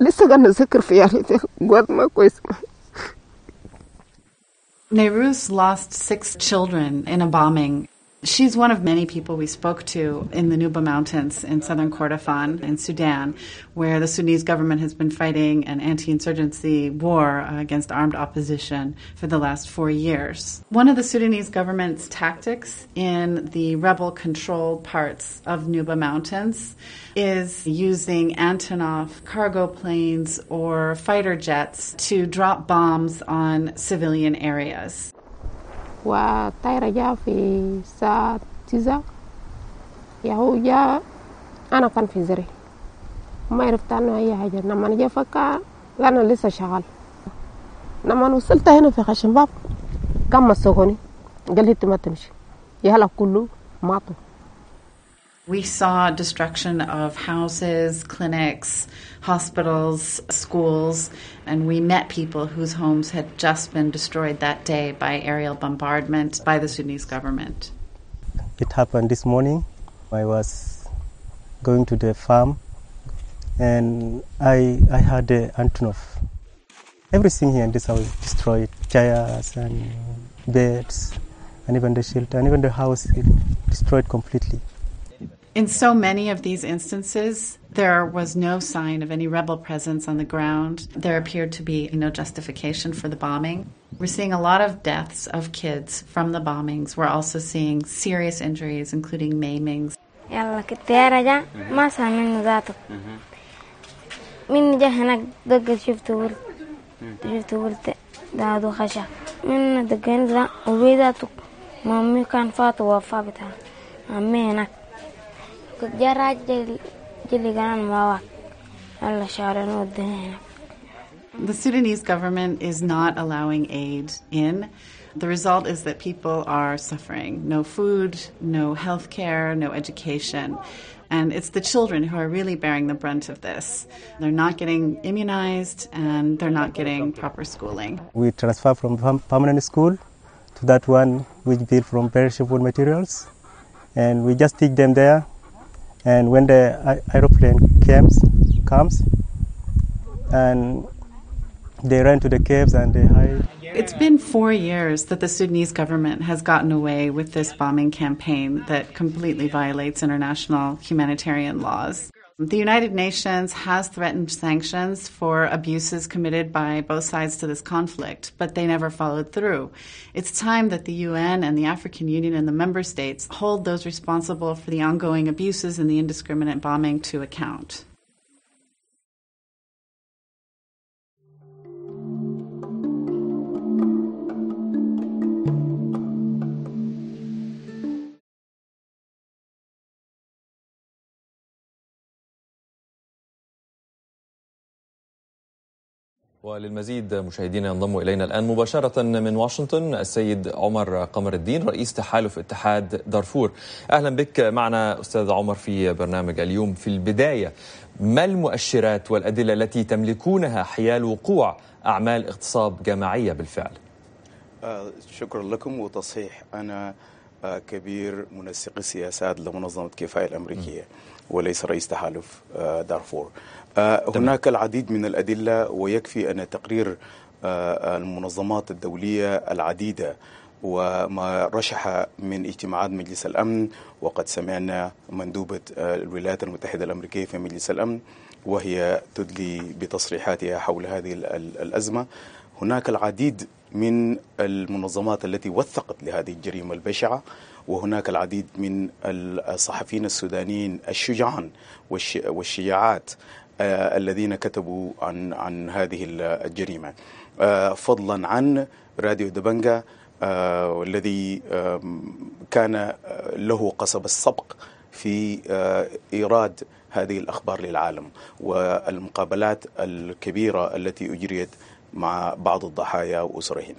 لسه قاعد نذكر في يعني قوات ما كويس Nehru's lost six children in a bombing. She's one of many people we spoke to in the Nuba Mountains in southern Kordofan in Sudan, where the Sudanese government has been fighting an anti insurgency war against armed opposition for the last four years. One of the Sudanese government's tactics in the rebel controlled parts of Nuba Mountains is using Antonov cargo planes or fighter jets to drop bombs on civilian areas. والطائرة جاء في الساعة تسعة يا هو جاء أنا كان في زري. ما عرفت عنه أي حاجة لما جاء فكا. أنا لسه شغال. لما وصلت هنا في خشم باب كان مسكوني قال لي ما تمشي. يهلا كله ماتوا. We saw destruction of houses, clinics, hospitals, schools, and we met people whose homes had just been destroyed that day by aerial bombardment by the Sudanese government. It happened this morning. I was going to the farm and I, I had the Antonov. Everything here in this house destroyed chairs and beds and even the shelter and even the house it destroyed completely. In so many of these instances, there was no sign of any rebel presence on the ground. There appeared to be no justification for the bombing. We're seeing a lot of deaths of kids from the bombings. We're also seeing serious injuries, including maimings. يلا كنت يا رجع ما سامعني ذاته من جه هناك دقت شفت ولد شفت ولد دادو خشا من دقين ذا وبيداتو مامي كان فات وفا بتاع مامي هناك the Sudanese government is not allowing aid in. The result is that people are suffering no food, no health care, no education. And it's the children who are really bearing the brunt of this. They're not getting immunized and they're not getting proper schooling. We transfer from permanent school to that one which built from perishable materials. And we just take them there and when the aeroplane comes, comes and they run to the caves and they hide. It's been four years that the Sudanese government has gotten away with this bombing campaign that completely violates international humanitarian laws. The United Nations has threatened sanctions for abuses committed by both sides to this conflict, but they never followed through. It's time that the UN and the African Union and the member states hold those responsible for the ongoing abuses and the indiscriminate bombing to account. وللمزيد مشاهدينا ينضم إلينا الآن مباشرة من واشنطن السيد عمر قمر الدين رئيس تحالف اتحاد دارفور. أهلا بك معنا أستاذ عمر في برنامج اليوم في البداية ما المؤشرات والأدلة التي تملكونها حيال وقوع أعمال اغتصاب جماعية بالفعل؟ آه، شكرا لكم وتصحيح أنا آه، كبير منسق السياسات لمنظمة كفاية الأمريكية وليس رئيس تحالف آه، دارفور هناك العديد من الأدلة ويكفي أن تقرير آه، المنظمات الدولية العديدة وما رشح من اجتماعات مجلس الأمن وقد سمعنا مندوبة آه، الولايات المتحدة الأمريكية في مجلس الأمن وهي تدلي بتصريحاتها حول هذه ال- ال- الأزمة. هناك العديد من المنظمات التي وثقت لهذه الجريمة البشعة وهناك العديد من الصحفيين السودانيين الشجعان والش- والشجاعات. آه، الذين كتبوا عن عن هذه ال- الجريمة. آه، فضلا عن راديو دبنجا آه، والذي آم، كان آه، له قصب السبق في آه، إيراد هذه الأخبار للعالم والمقابلات الكبيرة التي أجريت مع بعض الضحايا وأسرهم.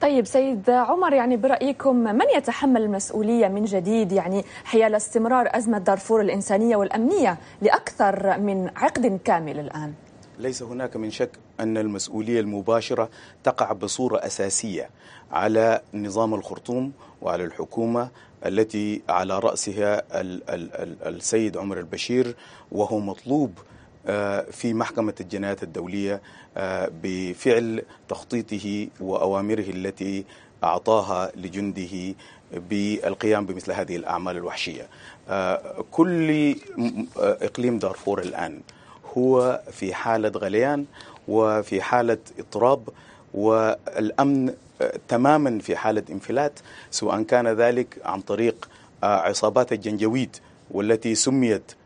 طيب سيد عمر يعني برأيكم من يتحمل المسؤولية من جديد يعني حيال استمرار أزمة دارفور الإنسانية والأمنية لأكثر من عقد كامل الآن؟ ليس هناك من شك أن المسؤولية المباشرة تقع بصورة أساسية على نظام الخرطوم وعلى الحكومة التي على رأسها ال ال ال السيد عمر البشير وهو مطلوب في محكمة الجنايات الدولية آه، بفعل تخطيطه وأوامره التي أعطاها لجنده بالقيام بمثل هذه الأعمال الوحشية. آه، كل آه، إقليم دارفور الآن هو في حالة غليان وفي حالة اضطراب والأمن آه، تماما في حالة انفلات سواء كان ذلك عن طريق آه، عصابات الجنجويد والتي سميت آه،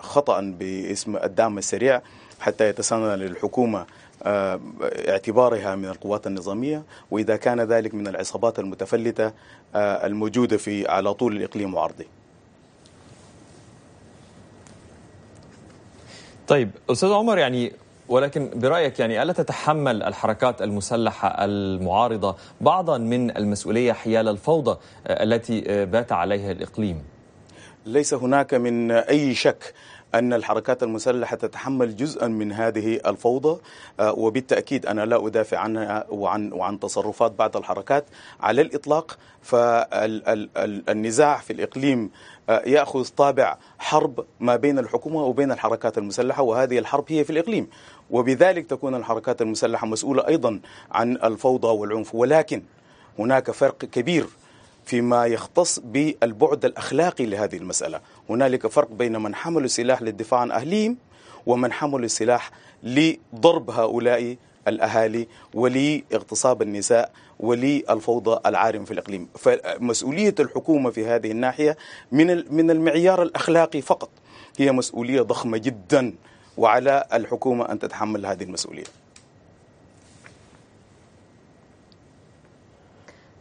خطأ باسم الدعم السريع حتى يتسنى للحكومة آه، اعتبارها من القوات النظامية وإذا كان ذلك من العصابات المتفلتة آه، الموجودة في على طول الإقليم وعرضه طيب أستاذ عمر يعني ولكن برأيك يعني ألا تتحمل الحركات المسلحة المعارضة بعضا من المسؤولية حيال الفوضى آه، التي آه، بات عليها الإقليم؟ ليس هناك من أي شك أن الحركات المسلحة تتحمل جزءا من هذه الفوضى. آه، وبالتأكيد أنا لا أدافع عنها وعن, وعن تصرفات بعض الحركات. على الإطلاق فالنزاع في الإقليم آه، يأخذ طابع حرب ما بين الحكومة وبين الحركات المسلحة وهذه الحرب هي في الإقليم. وبذلك تكون الحركات المسلحة مسؤولة أيضا عن الفوضى والعنف. ولكن هناك فرق كبير فيما يختص بالبعد الأخلاقي لهذه المسألة، هنالك فرق بين من حملوا السلاح للدفاع عن أهليهم ومن حملوا السلاح لضرب هؤلاء الأهالي ولإغتصاب النساء وللفوضى العارمه في الإقليم، فمسؤولية الحكومة في هذه الناحية من من المعيار الأخلاقي فقط. هي مسؤولية ضخمة جدا وعلى الحكومة أن تتحمل هذه المسؤولية.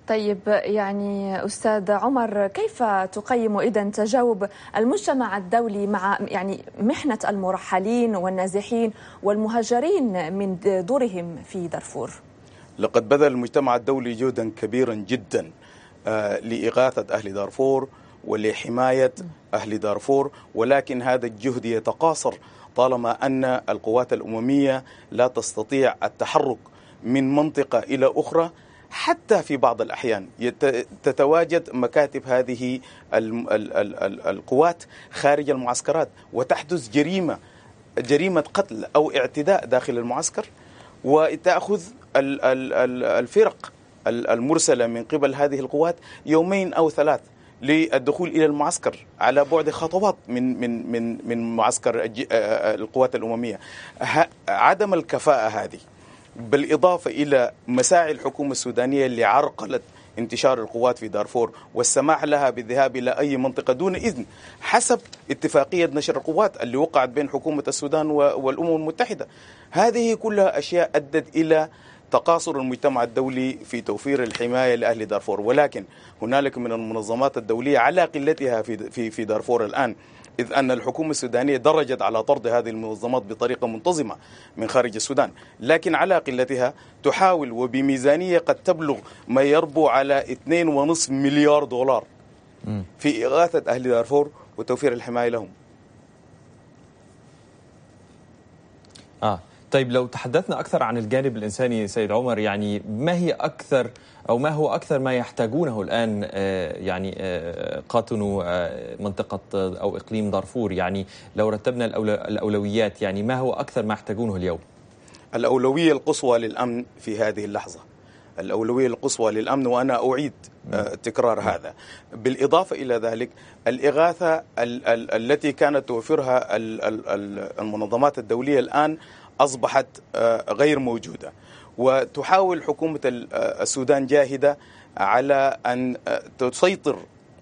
طيب يعني أستاذ عمر كيف تقيم إذا تجاوب المجتمع الدولي مع يعني محنة المرحلين والنازحين والمهاجرين من دورهم في دارفور؟ لقد بذل المجتمع الدولي جهدا كبيرا جدا آه، لإغاثة أهل دارفور ولحماية أهل دارفور ولكن هذا الجهد يتقاصر طالما أن القوات الأممية لا تستطيع التحرك من منطقة إلى أخرى حتى في بعض الأحيان تتواجد مكاتب هذه القوات خارج المعسكرات وتحدث جريمة جريمة قتل أو اعتداء داخل المعسكر وتأخذ ال- ال- ال- الفرق ال- المرسلة من قبل هذه القوات يومين أو ثلاث للدخول إلى المعسكر على بعد خطوات من من من من معسكر الج- آه، القوات الأممية. ه- عدم الكفاءة هذه بالإضافة إلى مساعي الحكومة السودانية اللي عرقلت انتشار القوات في دارفور والسماح لها بالذهاب إلى أي منطقة دون إذن حسب اتفاقية نشر القوات اللي وقعت بين حكومة السودان والأمم المتحدة. هذه كلها أشياء أدت إلى تقاصر المجتمع الدولي في توفير الحماية لأهل دارفور. ولكن هنالك من المنظمات الدولية على قلتها في في دارفور الآن. إذ أن الحكومة السودانية درجت على طرد هذه المنظمات بطريقة منتظمة من خارج السودان لكن على قلتها تحاول وبميزانية قد تبلغ ما يربو على 2.5 مليار دولار في إغاثة أهل دارفور وتوفير الحماية لهم. آه. طيب لو تحدثنا أكثر عن الجانب الإنساني سيد عمر يعني ما هي أكثر أو ما هو أكثر ما يحتاجونه الآن يعني قاطنوا منطقة أو إقليم دارفور؟ يعني لو رتبنا الأولويات يعني ما هو أكثر ما يحتاجونه اليوم؟ الأولوية القصوى للأمن في هذه اللحظة. الأولوية القصوى للأمن وأنا أعيد تكرار هذا. بالإضافة إلى ذلك الإغاثة ال- ال- التي كانت توفرها ال- ال- المنظمات الدولية الآن أصبحت غير موجودة. وتحاول حكومة السودان جاهدة على أن تسيطر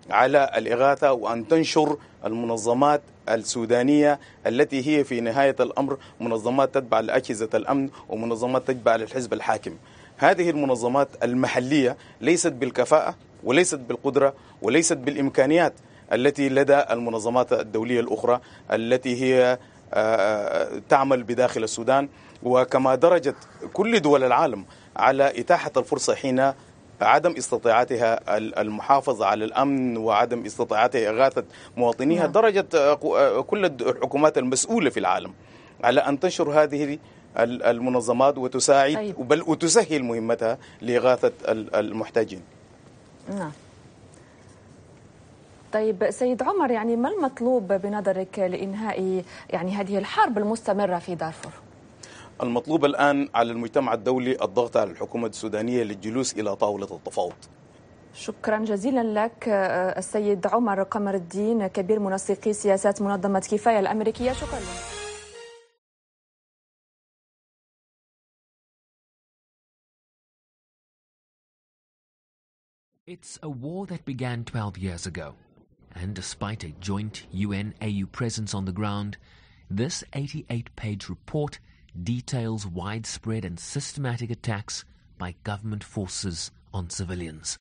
على الإغاثة وأن تنشر المنظمات السودانية التي هي في نهاية الأمر منظمات تتبع لأجهزة الأمن ومنظمات تتبع للحزب الحاكم. هذه المنظمات المحلية ليست بالكفاءة وليست بالقدرة وليست بالإمكانيات التي لدى المنظمات الدولية الأخرى التي هي تعمل بداخل السودان وكما درجت كل دول العالم على إتاحة الفرصة حين عدم استطاعتها المحافظة على الأمن وعدم استطاعتها إغاثة مواطنيها نعم. درجت كل الحكومات المسؤولة في العالم على أن تنشر هذه المنظمات وتساعد طيب. بل وتسهل مهمتها لإغاثة المحتاجين نعم طيب سيد عمر يعني ما المطلوب بنظرك لإنهاء يعني هذه الحرب المستمرة في دارفور؟ المطلوب الآن على المجتمع الدولي الضغط على الحكومة السودانية للجلوس إلى طاولة التفاوض. شكرا جزيلا لك السيد عمر قمر الدين كبير منسقي سياسات منظمة كفاية الأمريكية. شكرا لك. It's a war that began 12 years ago, and despite a joint UN AU presence on the ground, this 88 page report details widespread and systematic attacks by government forces on civilians.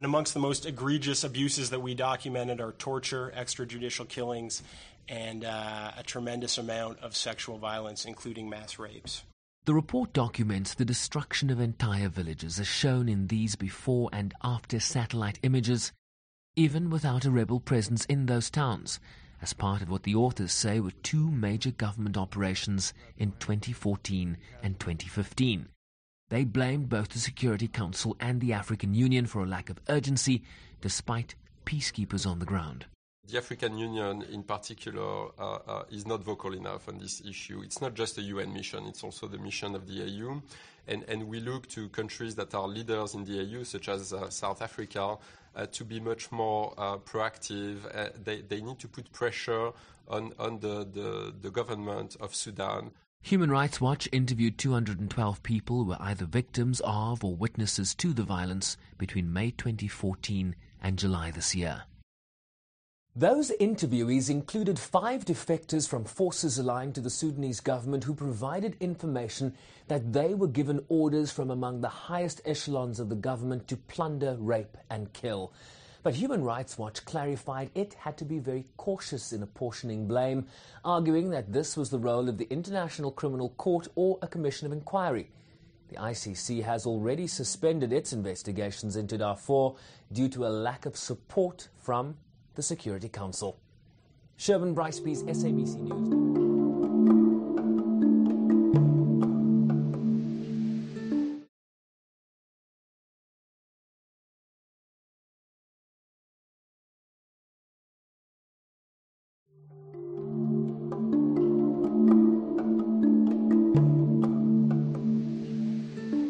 And amongst the most egregious abuses that we documented are torture, extrajudicial killings, and uh, a tremendous amount of sexual violence, including mass rapes. The report documents the destruction of entire villages as shown in these before and after satellite images, even without a rebel presence in those towns, as part of what the authors say were two major government operations in 2014 and 2015. They blamed both the Security Council and the African Union for a lack of urgency, despite peacekeepers on the ground. The African Union, in particular, uh, uh, is not vocal enough on this issue. It's not just a UN mission, it's also the mission of the AU. And, and we look to countries that are leaders in the AU, such as uh, South Africa, Uh, to be much more uh, proactive. Uh, they, they, need to put pressure on, on the, the, the government of Sudan Human Rights Watch interviewed 212 people who were either victims of or witnesses to the violence between May 2014 and July this year. Those interviewees included five defectors from forces aligned to the Sudanese government who provided information that they were given orders from among the highest echelons of the government to plunder, rape, and kill. But Human Rights Watch clarified it had to be very cautious in apportioning blame, arguing that this was the role of the International Criminal Court or a commission of inquiry. The ICC has already suspended its investigations into Darfur due to a lack of support from the Security Council. Sherman Bryce Pease, SABC News.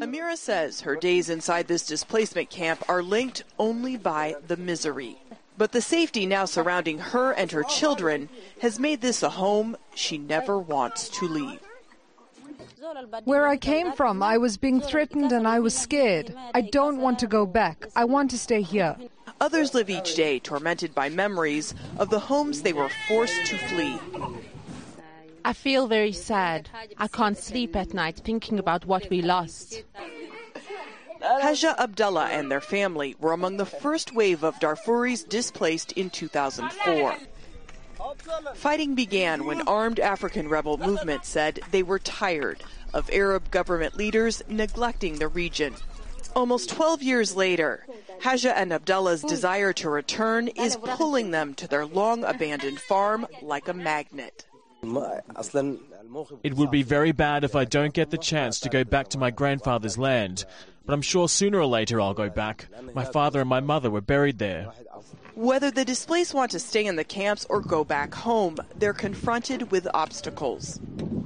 Amira says her days inside this displacement camp are linked only by the misery. But the safety now surrounding her and her children has made this a home she never wants to leave. Where I came from, I was being threatened and I was scared. I don't want to go back. I want to stay here. Others live each day tormented by memories of the homes they were forced to flee. I feel very sad. I can't sleep at night thinking about what we lost. Haja Abdullah and their family were among the first wave of Darfuris displaced in 2004. Fighting began when armed African rebel movements said they were tired of Arab government leaders neglecting the region. Almost 12 years later, Haja and Abdullah's desire to return is pulling them to their long abandoned farm like a magnet. It would be very bad if I don't get the chance to go back to my grandfather's land, but I'm sure sooner or later I'll go back. My father and my mother were buried there. Whether the displaced want to stay in the camps or go back home, they're confronted with obstacles.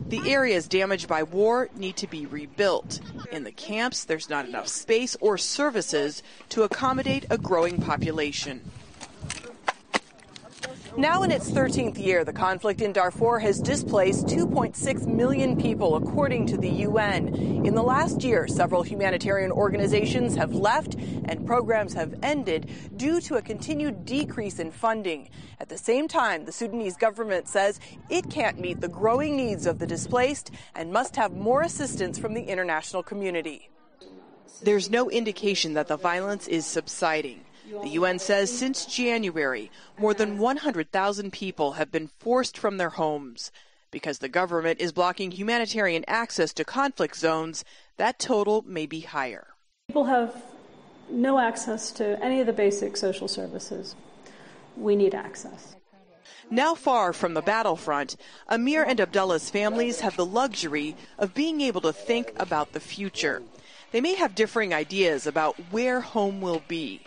The areas damaged by war need to be rebuilt. In the camps, there's not enough space or services to accommodate a growing population. Now in its 13th year, the conflict in Darfur has displaced 2.6 million people, according to the UN. In the last year, several humanitarian organizations have left and programs have ended due to a continued decrease in funding. At the same time, the Sudanese government says it can't meet the growing needs of the displaced and must have more assistance from the international community. There's no indication that the violence is subsiding. The UN says since January, more than 100,000 people have been forced from their homes. Because the government is blocking humanitarian access to conflict zones, that total may be higher. People have no access to any of the basic social services. We need access. Now far from the battlefront, Amir and Abdullah's families have the luxury of being able to think about the future. They may have differing ideas about where home will be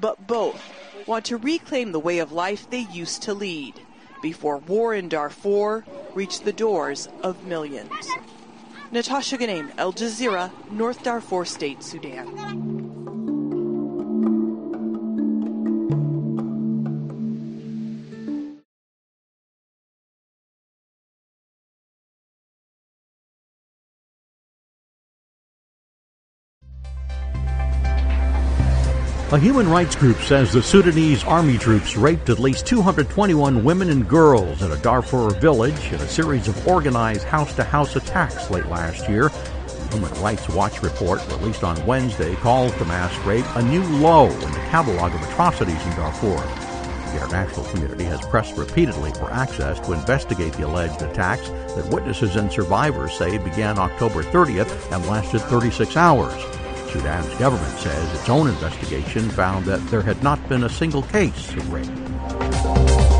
but both want to reclaim the way of life they used to lead before war in Darfur reached the doors of millions. Natasha Ghanem, Al Jazeera, North Darfur State, Sudan. A human rights group says the Sudanese army troops raped at least 221 women and girls in a Darfur village in a series of organized house to house attacks late last year. The Human Rights Watch report released on Wednesday calls the mass rape a new low in the catalog of atrocities in Darfur. The international community has pressed repeatedly for access to investigate the alleged attacks that witnesses and survivors say began October 30th and lasted 36 hours. Sudan's government says its own investigation found that there had not been a single case of rape.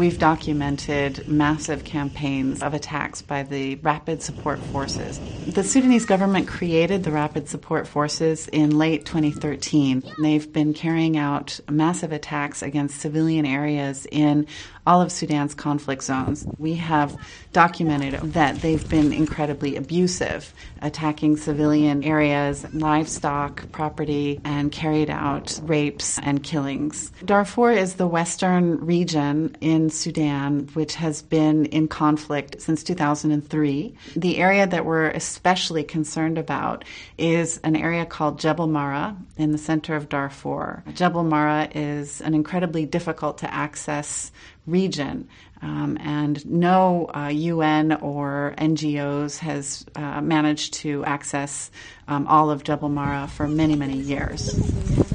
we've documented massive campaigns of attacks by the Rapid Support Forces. The Sudanese government created the Rapid Support Forces in late 2013. They've been carrying out massive attacks against civilian areas in all of Sudan's conflict zones. We have documented that they've been incredibly abusive, attacking civilian areas, livestock, property, and carried out rapes and killings. Darfur is the western region in Sudan which has been in conflict since 2003. The area that we're especially concerned about is an area called Jebel Mara in the center of Darfur. Jebel Mara is an incredibly difficult to access region. Um, and no uh, UN or NGOs has uh, managed to access um, all of Jebel Mara for many, many years.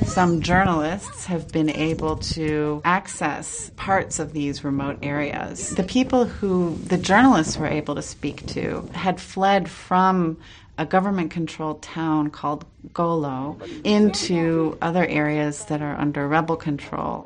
Some journalists have been able to access parts of these remote areas. The people who the journalists were able to speak to had fled from a government controlled town called Golo into other areas that are under rebel control.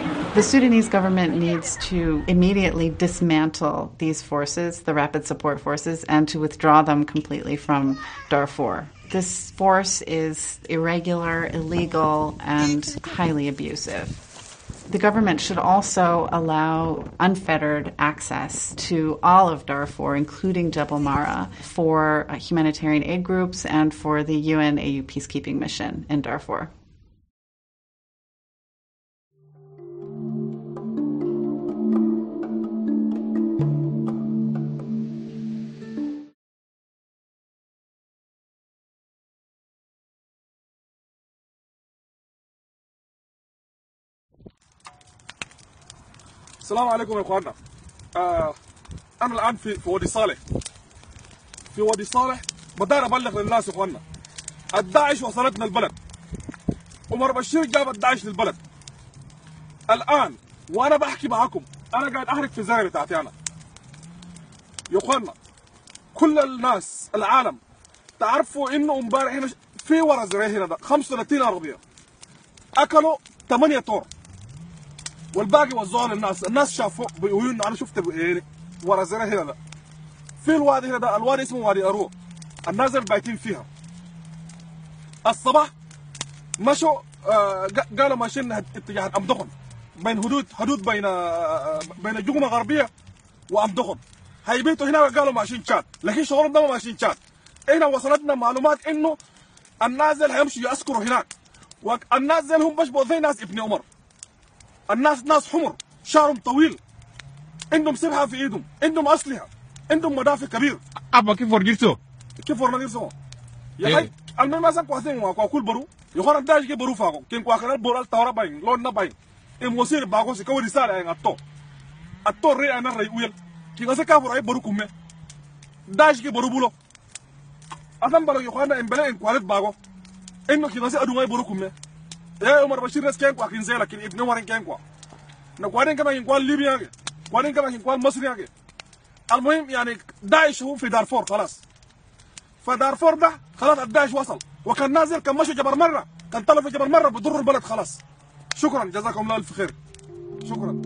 The Sudanese government needs to immediately dismantle these forces, the rapid support forces, and to withdraw them completely from Darfur. This force is irregular, illegal, and highly abusive. The government should also allow unfettered access to all of Darfur, including Jebel Mara, for humanitarian aid groups and for the UN AU peacekeeping mission in Darfur. السلام عليكم يا إخواننا. آه أنا الآن في في وادي صالح. في وادي صالح. بدار أبلغ للناس يا إخواننا. الداعش وصلتنا البلد. عمر بشير جاب الداعش للبلد. الآن وأنا بحكي معاكم. أنا قاعد أحرق في الزاويه بتاعتي أنا. يا إخواننا كل الناس العالم تعرفوا إنه امبارح هنا في ورا زي هنا ده 35 أرضية. أكلوا 8 طور. والباقي وزعوه للناس الناس شافوا بعيوننا أنا شفت بعيني ورا زي هنا ده. في الوادي هنا ده الوادي اسمه وادي ارو الناس اللي بايتين فيها. الصباح مشوا آه قالوا ماشيين اتجاه امدخن بين حدود حدود بين آه بين الجمهوريه الغربيه وامدخن هيبيتوا هنا قالوا ماشيين تشاد لكن شغلهم ده ماشيين تشاد هنا وصلتنا معلومات إنه الناس اللي هيمشوا يسكروا هناك. والناس اللي هم بشبه زي ناس ابن عمر. الناس ناس حمر شعرهم طويل عندهم سبحة في إيدهم عندهم اسلحه عندهم مدافع كبير. أبا كيف ورجيتو كيف ورنا سو يا حي المهم مثلا كواسين وكو كل برو. يخون داش كي برو فاكو كين كوا كان برو التورا باين لون نباين ام وسير باكو سي كو رسالة ان أتو. أتو ري أنا ري ويل. كي غسا كافر اي برو كومه داش كي برو بولو. أصلا بلو يخون إن بلا إن كوالت باكو إنه كي غسا أدو اي برو كومه ya Umar Bashir res ken kwa kinzela kin ibn Umar ken kwa na kwadin kama kin kwa Libya ke kwadin kama المهم يعني داعش هو في دارفور خلاص فدارفور ده خلاص الداعش وصل وكان نازل كان مشوا جبل مره كان طلع في جبل مره بضر البلد خلاص شكرا جزاكم الله الف خير شكرا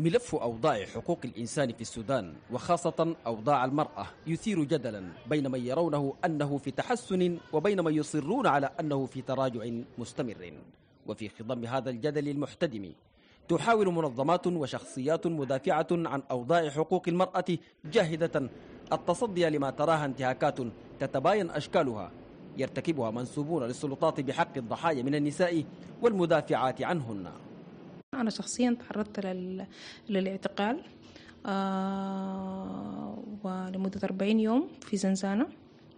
ملف أوضاع حقوق الإنسان في السودان وخاصة أوضاع المرأة يثير جدلا بين من يرونه أنه في تحسن وبين من يصرون على أنه في تراجع مستمر. وفي خضم هذا الجدل المحتدم تحاول منظمات وشخصيات مدافعة عن أوضاع حقوق المرأة جاهدة التصدي لما تراها انتهاكات تتباين أشكالها. يرتكبها منسوبون للسلطات بحق الضحايا من النساء والمدافعات عنهن. أنا شخصيا تعرضت لل... للاعتقال آه ولمدة 40 يوم في زنزانة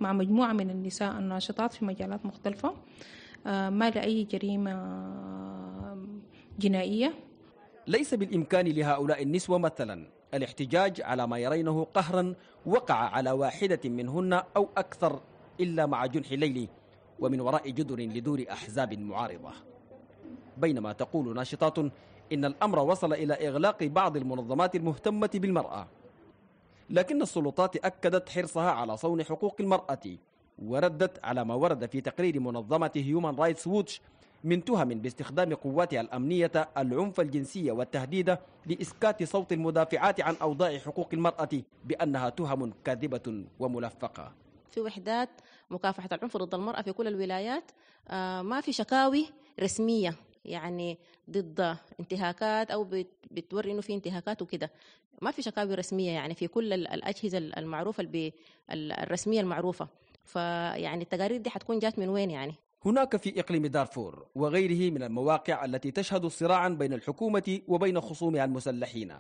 مع مجموعة من النساء الناشطات في مجالات مختلفة آه ما لأي جريمة جنائية. ليس بالإمكان لهؤلاء النسوة مثلا الاحتجاج على ما يرينه قهرا وقع على واحدة منهن أو أكثر إلا مع جنح الليل ومن وراء جدر لدور أحزاب معارضة. بينما تقول ناشطات إن الأمر وصل إلى إغلاق بعض المنظمات المهتمة بالمرأة. لكن السلطات أكدت حرصها على صون حقوق المرأة وردت على ما ورد في تقرير منظمة هيومان رايتس ووتش من تهم باستخدام قواتها الأمنية العنف الجنسي والتهديد لإسكات صوت المدافعات عن أوضاع حقوق المرأة بأنها تهم كاذبة وملفقة. في وحدات مكافحة العنف ضد المرأة في كل الولايات ما في شكاوي رسمية. يعني ضد انتهاكات أو بتوري إنه في انتهاكات وكده. ما في شكاوي رسمية يعني في كل الأجهزة المعروفة الرسمية المعروفة. فيعني التقارير دي حتكون جات من وين يعني؟ هناك في إقليم دارفور وغيره من المواقع التي تشهد صراعا بين الحكومة وبين خصومها المسلحين.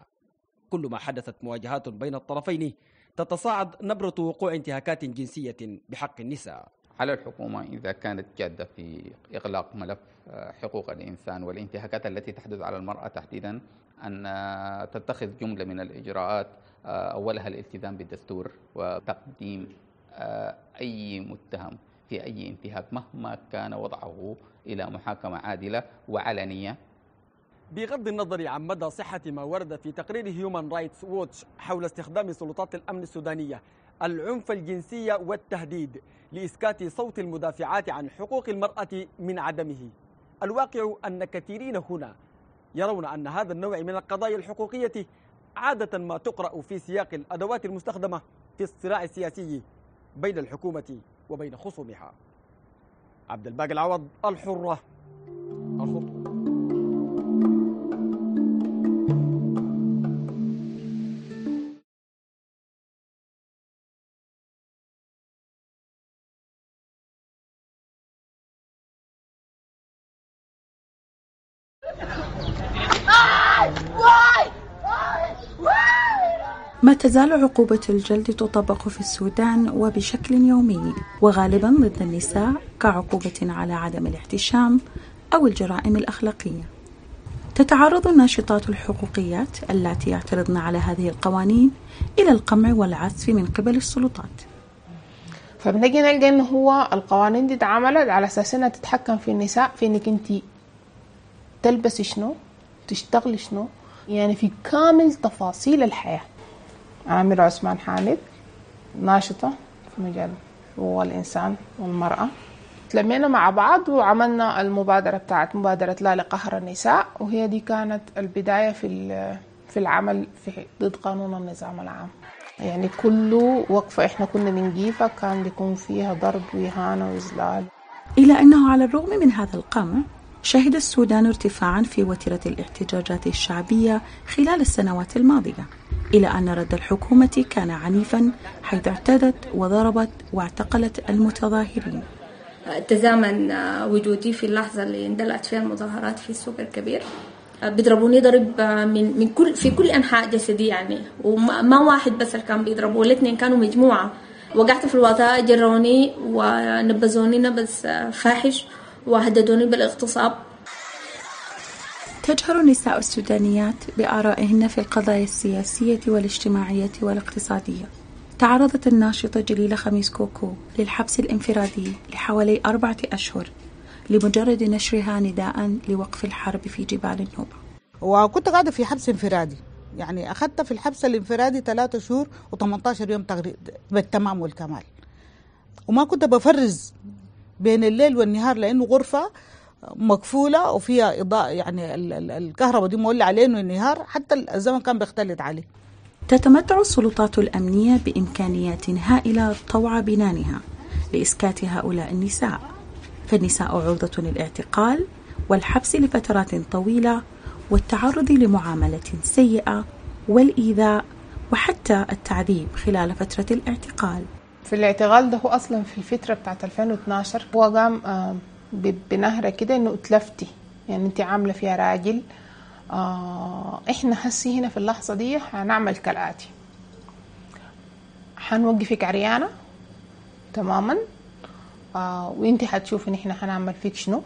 كل ما حدثت مواجهات بين الطرفين تتصاعد نبرة وقوع انتهاكات جنسية بحق النساء. على الحكومة إذا كانت جادة في إغلاق ملف حقوق الإنسان والانتهاكات التي تحدث على المرأة تحديدا أن تتخذ جملة من الإجراءات أولها الالتزام بالدستور وتقديم أي متهم في أي انتهاك مهما كان وضعه إلى محاكمة عادلة وعلنية. بغض النظر عن مدى صحة ما ورد في تقرير هيومان رايتس ووتش حول استخدام سلطات الأمن السودانية العنف الجنسي والتهديد لإسكات صوت المدافعات عن حقوق المرأة من عدمه. الواقع أن كثيرين هنا يرون أن هذا النوع من القضايا الحقوقية عادة ما تقرأ في سياق الأدوات المستخدمة في الصراع السياسي بين الحكومة وبين خصومها. عبد الباقي العوض الحرة. تزال عقوبة الجلد تطبق في السودان وبشكل يومي وغالبا ضد النساء كعقوبة على عدم الاحتشام أو الجرائم الأخلاقية. تتعرض الناشطات الحقوقيات اللاتي يعترضن على هذه القوانين إلى القمع والعزف من قبل السلطات. فبنجي نلقى انه هو القوانين دي اتعملت على أساس إنها تتحكم في النساء في إنك أنت تلبسي شنو تشتغلي شنو يعني في كامل تفاصيل الحياة عامر عثمان حامد ناشطة في مجال حقوق الإنسان والمرأة. تلمينا مع بعض وعملنا المبادرة بتاعت مبادرة لا لقهر النساء وهي دي كانت البداية في في العمل في ضد قانون النظام العام. يعني كل وقفة إحنا كنا بنجيبها كان بيكون فيها ضرب وإهانة وإذلال إلى أنه على الرغم من هذا القمع شهد السودان ارتفاعا في وتيرة الاحتجاجات الشعبية خلال السنوات الماضية إلى أن رد الحكومة كان عنيفا حيث اعتدت وضربت واعتقلت المتظاهرين. تزامن وجودي في اللحظة اللي اندلعت فيها المظاهرات في السوق الكبير. بيضربوني ضرب من من كل في كل أنحاء جسدي يعني. وما واحد بس اللي كان بيضربوا الاثنين كانوا مجموعة. وقعت في الوطاء جروني ونبذوني نبذ فاحش. وهددوني بالاغتصاب. تجهر النساء السودانيات بآرائهن في القضايا السياسية والاجتماعية والاقتصادية. تعرضت الناشطة جليلة خميس كوكو للحبس الانفرادي لحوالي أربعة أشهر لمجرد نشرها نداء لوقف الحرب في جبال النوبة. وكنت قاعدة في حبس انفرادي. يعني أخذت في الحبس الانفرادي ثلاثة شهور و18 يوم تغريد بالتمام والكمال. وما كنت بفرز بين الليل والنهار لأنه غرفة مقفولة وفيها إضاءة يعني الكهرباء دي مولعه ليل والنهار حتى الزمن كان بيختلط عليه. تتمتع السلطات الأمنية بإمكانيات هائلة طوع بنانها لإسكات هؤلاء النساء. فالنساء عرضة للاعتقال والحبس لفترات طويلة والتعرض لمعاملة سيئة والإيذاء وحتى التعذيب خلال فترة الاعتقال. في الاعتقال ده هو أصلا في الفترة بتاعت 2012 هو قام بنهرة كده إنه اتلفتي. يعني انت عاملة فيها راجل. آه إحنا هسي هنا في اللحظة دي هنعمل كالآتي. حنوقفك عريانة تماما. آه وانت حتشوفي ان إحنا هنعمل فيك شنو.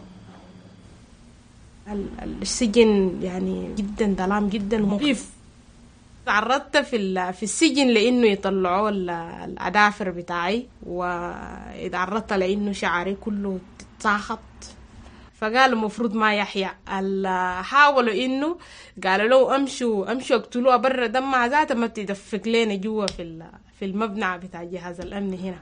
السجن يعني جدا ظلام جدا مخيف. تعرضت في في السجن لإنه يطلعوا الأدافر بتاعي واتعرضت لإنه شعري كله تساخط فقال المفروض ما يحيا. حاولوا إنه قالوا له امشوا امشوا اقتلوها برا دم ذاتها ما تدفق لنا جوا في في المبنى بتاع جهاز الأمن هنا.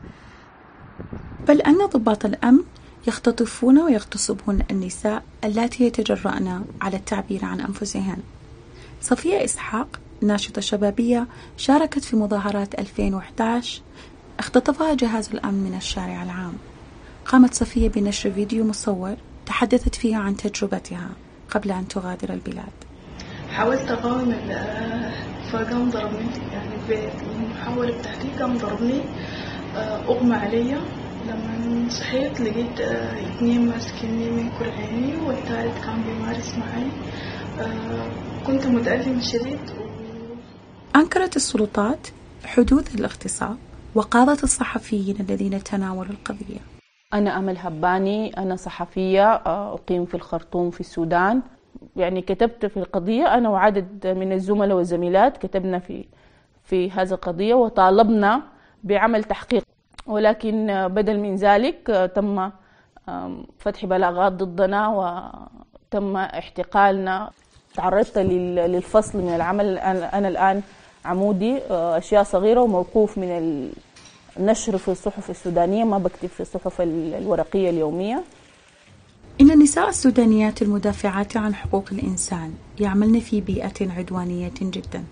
بل أن ضباط الأمن يختطفون ويغتصبون النساء اللاتي يتجرأن على التعبير عن أنفسهن. صفية إسحاق ناشطة شبابية شاركت في مظاهرات 2011 اختطفها جهاز الأمن من الشارع العام. قامت صفية بنشر فيديو مصور تحدثت فيه عن تجربتها قبل أن تغادر البلاد. حاولت أقاوم فقام ضربني يعني المحاولة بتاعتي قام ضربني أغمى علي. لما صحيت لقيت اثنين ماسكيني من كل عيني والثالث كان بيمارس معي. كنت متألمة شديد أنكرت السلطات حدوث الاغتصاب وقاضت الصحفيين الذين تناولوا القضية. أنا أمل هباني أنا صحفية أقيم في الخرطوم في السودان. يعني كتبت في القضية أنا وعدد من الزملاء والزميلات كتبنا في في هذه القضية وطالبنا بعمل تحقيق. ولكن بدل من ذلك تم فتح بلاغات ضدنا وتم احتقالنا. تعرضت للفصل من العمل. أنا الآن عمودي أشياء صغيرة وموقوف من النشر في الصحف السودانية ما بكتب في الصحف الورقية اليومية. إن النساء السودانيات المدافعات عن حقوق الإنسان يعملن في بيئة عدوانية جدا.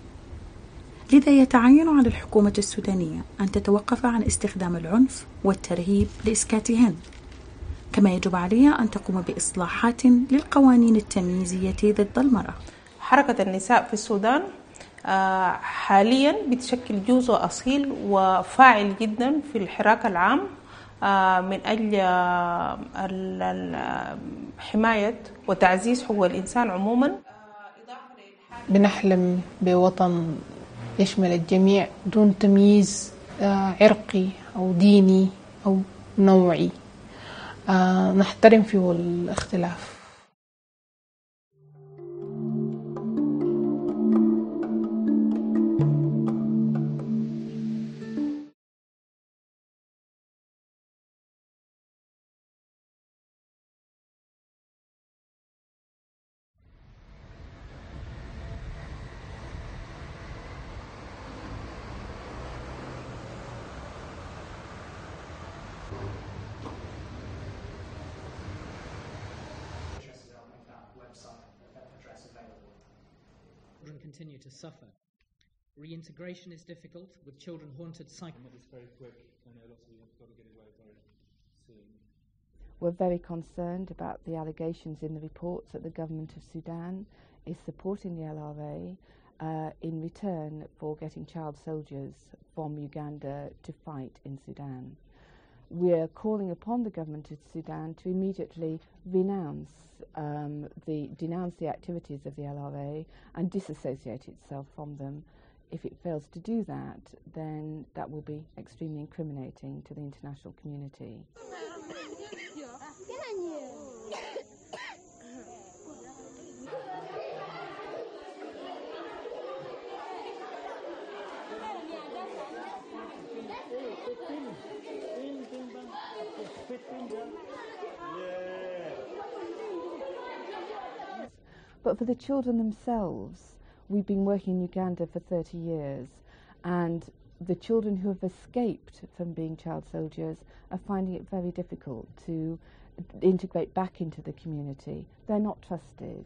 لذا يتعين على الحكومة السودانية أن تتوقف عن استخدام العنف والترهيب لإسكاتهن. كما يجب عليها أن تقوم بإصلاحات للقوانين التمييزية ضد المرأة. حركة النساء في السودان حاليا بتشكل جزء أصيل وفاعل جدا في الحراك العام من أجل حماية وتعزيز حقوق الإنسان عموما. بنحلم بوطن يشمل الجميع دون تمييز عرقي أو ديني أو نوعي. نحترم فيه الاختلاف. Suffer. Reintegration is difficult, with children haunted cycle. It's very quick, and obviously you've got to get away very soon. We're very concerned about the allegations in the reports that the government of Sudan is supporting the LRA uh, in return for getting child soldiers from Uganda to fight in Sudan. We're calling upon the government of Sudan to immediately renounce um, the denounce the activities of the LRA and disassociate itself from them. If it fails to do that, then that will be extremely incriminating to the international community. But for the children themselves, we've been working in Uganda for 30 years, and the children who have escaped from being child soldiers are finding it very difficult to integrate back into the community. They're not trusted.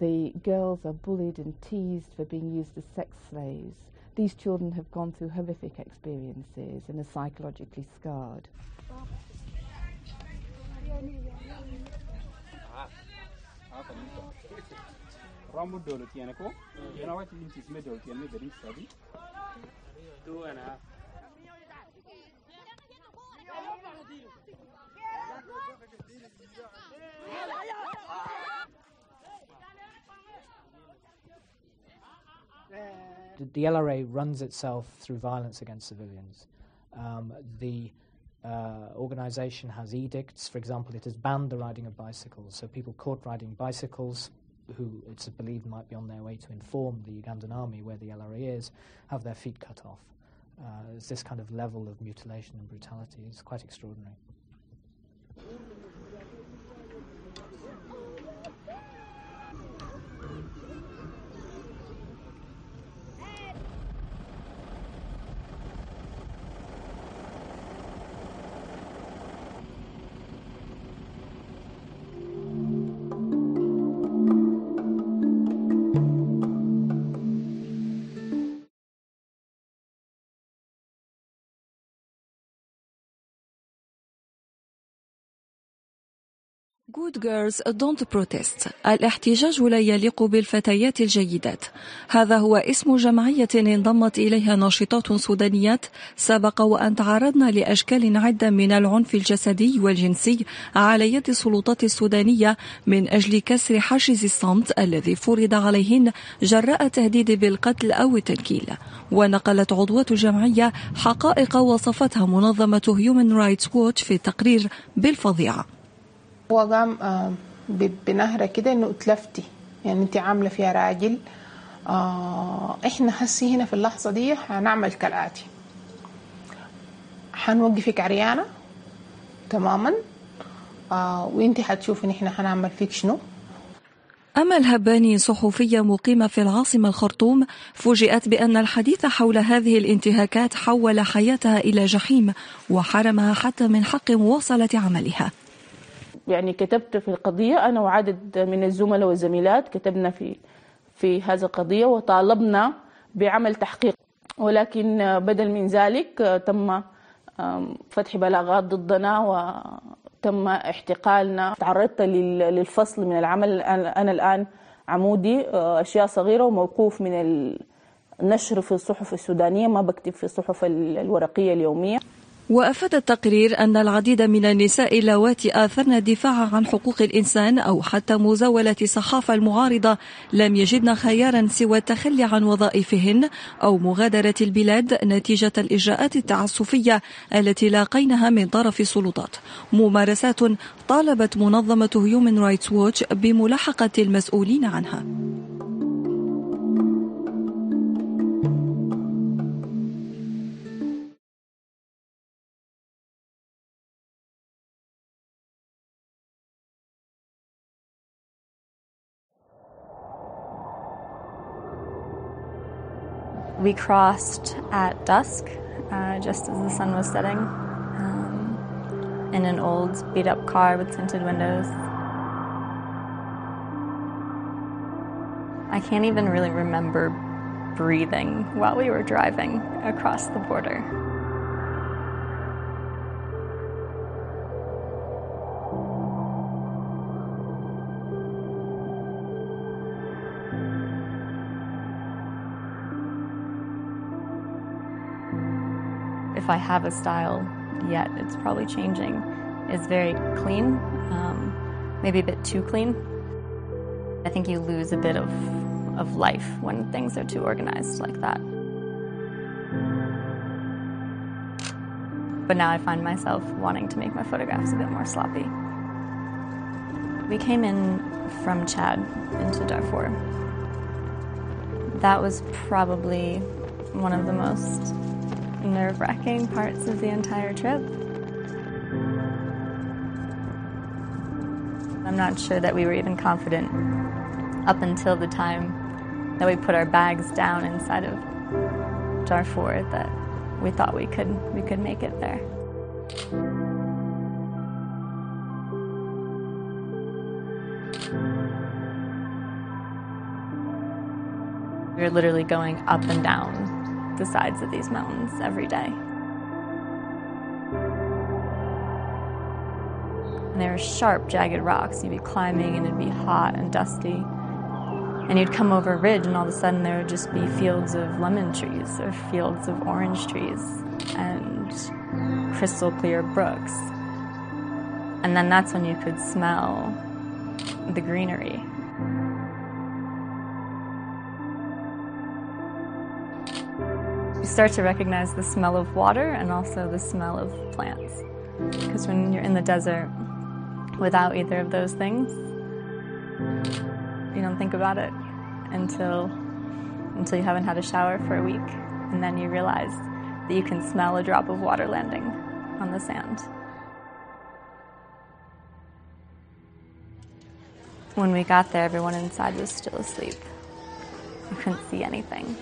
The girls are bullied and teased for being used as sex slaves. These children have gone through horrific experiences and are psychologically scarred. Dolo tiene ko. Dolo tiene study. Two and a half. The LRA runs itself through violence against civilians. Um, the uh, organization has edicts. For example, it has banned the riding of bicycles. So people caught riding bicycles who it's believed might be on their way to inform the Ugandan army where the LRA is, have their feet cut off. Uh, it's this kind of level of mutilation and brutality is quite extraordinary. Good girls don't protest. الاحتجاج لا يليق بالفتيات الجيدات. هذا هو اسم جمعية انضمت إليها ناشطات سودانيات سبق وأن تعرضن لأشكال عدة من العنف الجسدي والجنسي على يد السلطات السودانية من أجل كسر حاجز الصمت الذي فرض عليهن جراء تهديد بالقتل أو التنكيل. ونقلت عضوة الجمعية حقائق وصفتها منظمة هيومن رايتس ووتش في تقرير بالفظيعة. هو قام آه، بنهرة كده إنه اتلفتي. يعني انت عاملة فيها راجل. آه إحنا هسي هنا في اللحظة دي هنعمل كالآتي. حنوقفك عريانة تماما. آه وانت حتشوفي ان إحنا هنعمل فيك شنو. أمل هباني صحفية مقيمة في العاصمة الخرطوم فوجئت بأن الحديث حول هذه الانتهاكات حول حياتها إلى جحيم وحرمها حتى من حق مواصلة عملها. يعني كتبت في القضية أنا وعدد من الزملاء والزميلات كتبنا في في هذه القضية وطالبنا بعمل تحقيق. ولكن بدل من ذلك تم فتح بلاغات ضدنا وتم احتقالنا. تعرضت للفصل من العمل. أنا الآن عمودي أشياء صغيرة وموقوف من النشر في الصحف السودانية ما بكتب في الصحف الورقية اليومية. وأفاد التقرير أن العديد من النساء اللواتي آثرن الدفاع عن حقوق الإنسان أو حتى مزاولة الصحافة المعارضة لم يجدن خيارا سوى التخلي عن وظائفهن أو مغادرة البلاد نتيجة الإجراءات التعسفية التي لاقينها من طرف السلطات. ممارسات طالبت منظمة هيومن رايتس ووتش بملاحقة المسؤولين عنها. We crossed at dusk, uh, just as the sun was setting, um, in an old beat up car with tinted windows. I can't even really remember breathing while we were driving across the border. I have a style yet, it's probably changing, is very clean, um, maybe a bit too clean. I think you lose a bit of, of life when things are too organized like that. But now I find myself wanting to make my photographs a bit more sloppy. We came in from Chad into Darfur. That was probably one of the most nerve wracking parts of the entire trip. I'm not sure that we were even confident up until the time that we put our bags down inside of Darfur that we thought we could we could make it there. We were literally going up and down the sides of these mountains every day. And there were sharp, jagged rocks. You'd be climbing and it'd be hot and dusty. And you'd come over a ridge, and all of a sudden there would just be fields of lemon trees or fields of orange trees and crystal clear brooks. And then that's when you could smell the greenery. Start to recognize the smell of water and also the smell of plants. Because when you're in the desert without either of those things, you don't think about it until until you haven't had a shower for a week and then you realize that you can smell a drop of water landing on the sand. When we got there, everyone inside was still asleep. You couldn't see anything.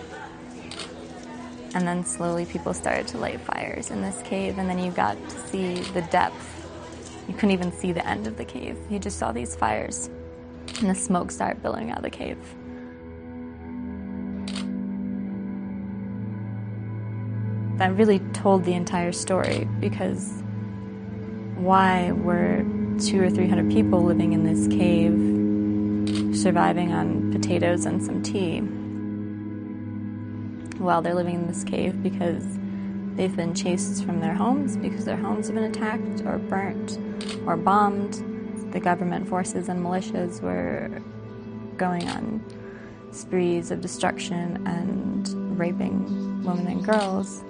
And then slowly people started to light fires in this cave, and then you got to see the depth. You couldn't even see the end of the cave. You just saw these fires, and the smoke started billowing out of the cave. That really told the entire story because why were two or three hundred people living in this cave, surviving on potatoes and some tea while they're living in this cave because they've been chased from their homes because their homes have been attacked or burnt or bombed. The government forces and militias were going on sprees of destruction and raping women and girls.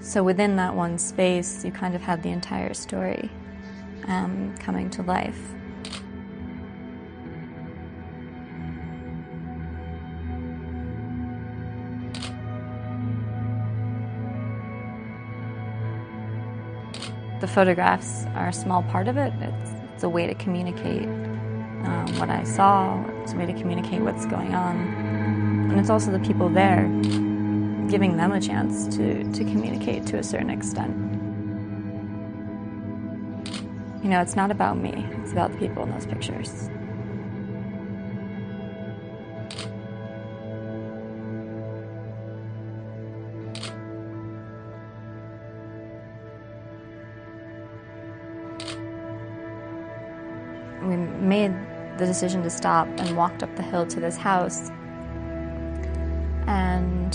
So within that one space, you kind of had the entire story um, coming to life. The photographs are a small part of it. It's, it's a way to communicate um, what I saw. It's a way to communicate what's going on, and it's also the people there giving them a chance to, to communicate to a certain extent. You know, it's not about me, it's about the people in those pictures. We made the decision to stop and walked up the hill to this house. And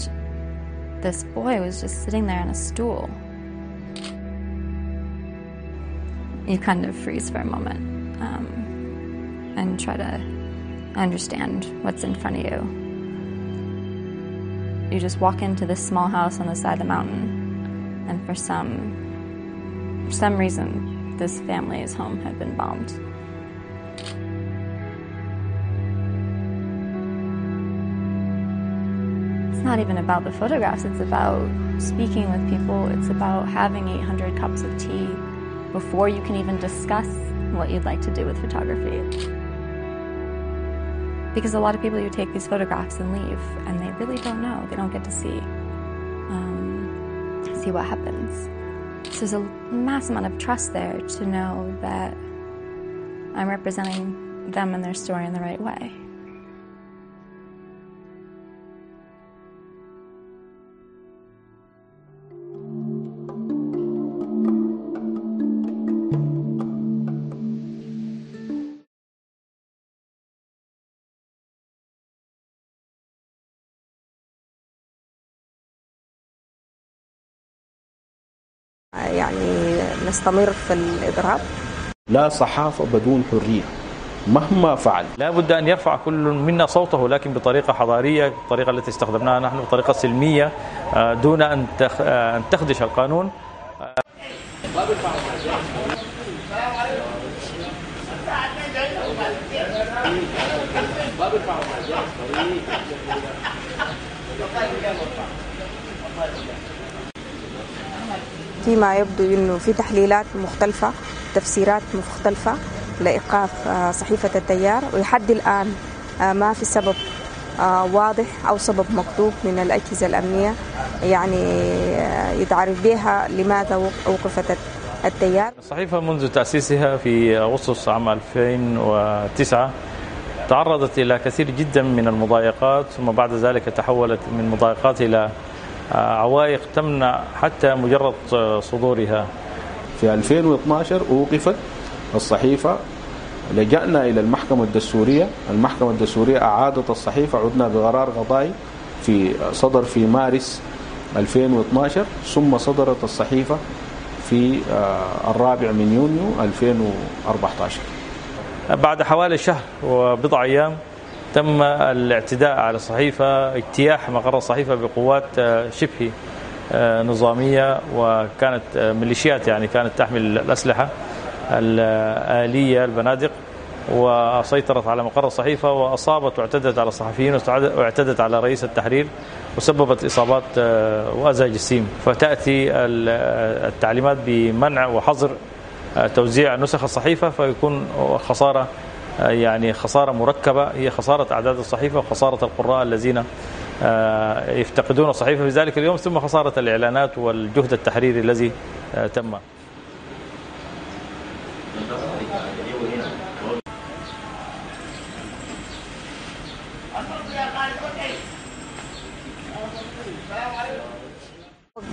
this boy was just sitting there on a stool. You kind of freeze for a moment um, and try to understand what's in front of you. You just walk into this small house on the side of the mountain, and for some, for some reason, this family's home had been bombed. Not even about the photographs, it's about speaking with people, it's about having 800 cups of tea before you can even discuss what you'd like to do with photography. Because a lot of people, you take these photographs and leave, and they really don't know, they don't get to see. Um, see what happens. So there's a mass amount of trust there to know that I'm representing them and their story in the right way. نستمر في الإضراب لا صحافة بدون حرية مهما فعل. لا بد أن يرفع كل منا صوته لكن بطريقة حضارية الطريقة التي استخدمناها نحن بطريقة سلمية آه، دون أن تخ- آه، أن تخدش القانون. فيما يبدو أنه في تحليلات مختلفة تفسيرات مختلفة لإيقاف آه، صحيفة التيار ولحد الآن آه، ما في سبب آه، واضح أو سبب مكتوب من الأجهزة الأمنية يعني يتعرف بها لماذا وق- وقفت التيار. الصحيفة منذ تأسيسها في أغسطس عام 2009 تعرضت إلى كثير جدا من المضايقات ثم بعد ذلك تحولت من مضايقات آه، عوائق تمنع حتى مجرد صدورها. في 2012 أوقفت الصحيفة لجأنا إلى المحكمة الدستورية. المحكمة الدستورية أعادت الصحيفة عدنا بقرار قضائي في صدر في مارس 2012 ثم صدرت الصحيفة في آه، الرابع من يونيو 2014 بعد حوالي شهر وبضع أيام تم الاعتداء على الصحيفة اجتياح مقر الصحيفة بقوات آه، شبه آه، نظامية وكانت آه، ميليشيات يعني كانت تحمل الأسلحة الآلية البنادق وسيطرت على مقر الصحيفة وأصابت واعتدت على الصحفيين واعتدت على رئيس التحرير وسببت إصابات وأذى جسيم فتأتي ال- التعليمات بمنع وحظر توزيع نسخ الصحيفة فيكون خسارة يعني خسارة مركبة هي خسارة أعداد الصحيفة وخسارة القراء الذين آه، يفتقدون الصحيفة. في ذلك اليوم ثم خسارة الإعلانات والجهد التحريري الذي آه، تم.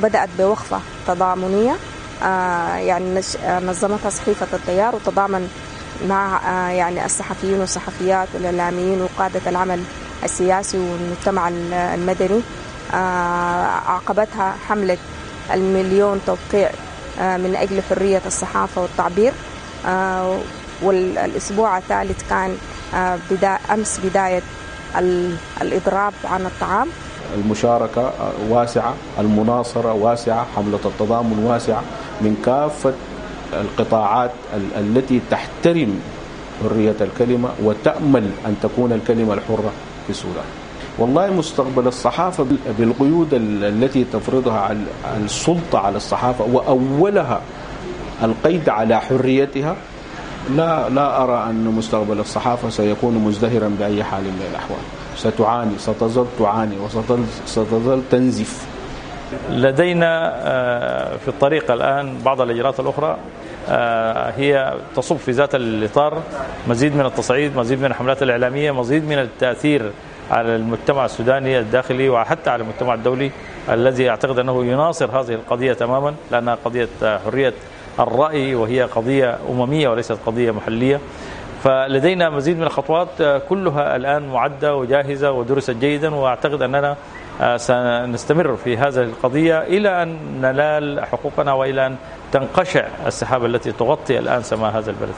بدأت بوقفة تضامنية يعني نظمتها صحيفة التيار وتضامن مع يعني الصحفيين والصحفيات والإعلاميين وقادة العمل السياسي والمجتمع المدني. عقبتها حملة المليون توقيع من أجل حرية الصحافة والتعبير. والأسبوع الثالث كان بدا أمس بداية الإضراب عن الطعام. المشاركة واسعة المناصرة واسعة حملة التضامن واسعة من كافة القطاعات التي تحترم حرية الكلمة وتأمل أن تكون الكلمة الحرة في السودان. والله مستقبل الصحافة بالقيود التي تفرضها السلطة على الصحافة وأولها القيد على حريتها لا لا أرى أن مستقبل الصحافة سيكون مزدهرا بأي حال من الأحوال. ستعاني ستظل تعاني وستظل ستظل تنزف. لدينا في الطريق الآن بعض الإجراءات الأخرى هي تصب في ذات الإطار مزيد من التصعيد مزيد من الحملات الإعلامية مزيد من التأثير على المجتمع السوداني الداخلي وحتى على المجتمع الدولي الذي أعتقد أنه يناصر هذه القضية تماما لأنها قضية حرية الرأي وهي قضية أممية وليست قضية محلية. فلدينا مزيد من الخطوات كلها الآن معدة وجاهزة ودرست جيدا وأعتقد أننا سنستمر في هذه القضية إلى أن ننال حقوقنا وإلى أن تنقشع السحابة التي تغطي الآن سماء هذا البلد.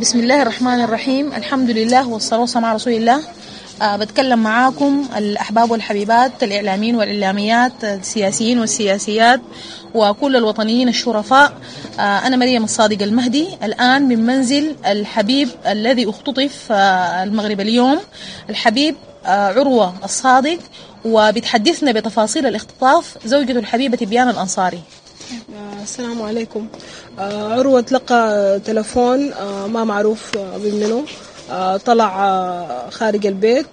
بسم الله الرحمن الرحيم. الحمد لله والصلاة والسلام على رسول الله. أه بتكلم معاكم الأحباب والحبيبات الإعلاميين والإعلاميات السياسيين والسياسيات وكل الوطنيين الشرفاء. أه أنا مريم الصادق المهدي. الآن من منزل الحبيب الذي اختطف أه المغرب اليوم الحبيب عروة الصادق. وبتحدثنا بتفاصيل الاختطاف زوجته الحبيبة تبيان الأنصاري. السلام عليكم. آه عروة تلقى تلفون آه ما معروف آه من منه. طلع آه خارج البيت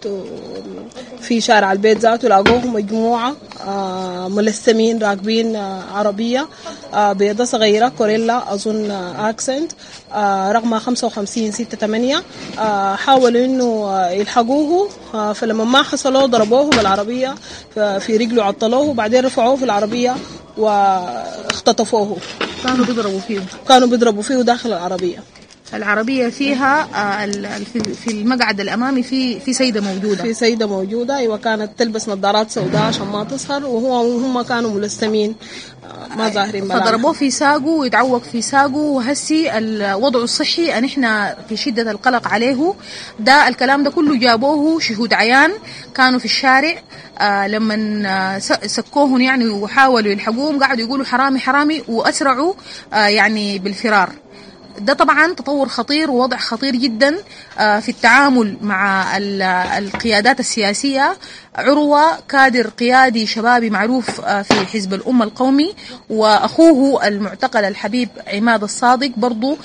في شارع البيت ذاته لاقوه مجموعة آه ملثمين راكبين آه عربية آه بيضة صغيرة كوريلا أظن آه أكسنت آه رقم 55 6 8 آه حاولوا إنه آه يلحقوه آه فلما ما حصلوا ضربوه بالعربية في رجله عطلوه وبعدين رفعوه في العربية واختطفوه. كانوا بيضربوا فيه. كانوا بيضربوا فيه داخل العربية. العربية فيها في المقعد الأمامي في في سيدة موجودة. في سيدة موجودة أيوة كانت تلبس نظارات سوداء عشان ما تسهر وهو وهم كانوا ملثمين ما ظاهرين فضربوه في ساقه ويتعوق في ساقه وهسي الوضع الصحي أن إحنا في شدة القلق عليه. ده الكلام ده كله جابوه شهود عيان كانوا في الشارع آه لما سكوهم يعني وحاولوا يلحقوهم قعدوا يقولوا حرامي حرامي وأسرعوا آه يعني بالفرار. ده طبعا تطور خطير ووضع خطير جدا في التعامل مع القيادات السياسية. عروة كادر قيادي شبابي معروف في حزب الأمة القومي. وأخوه المعتقل الحبيب عماد الصادق برضو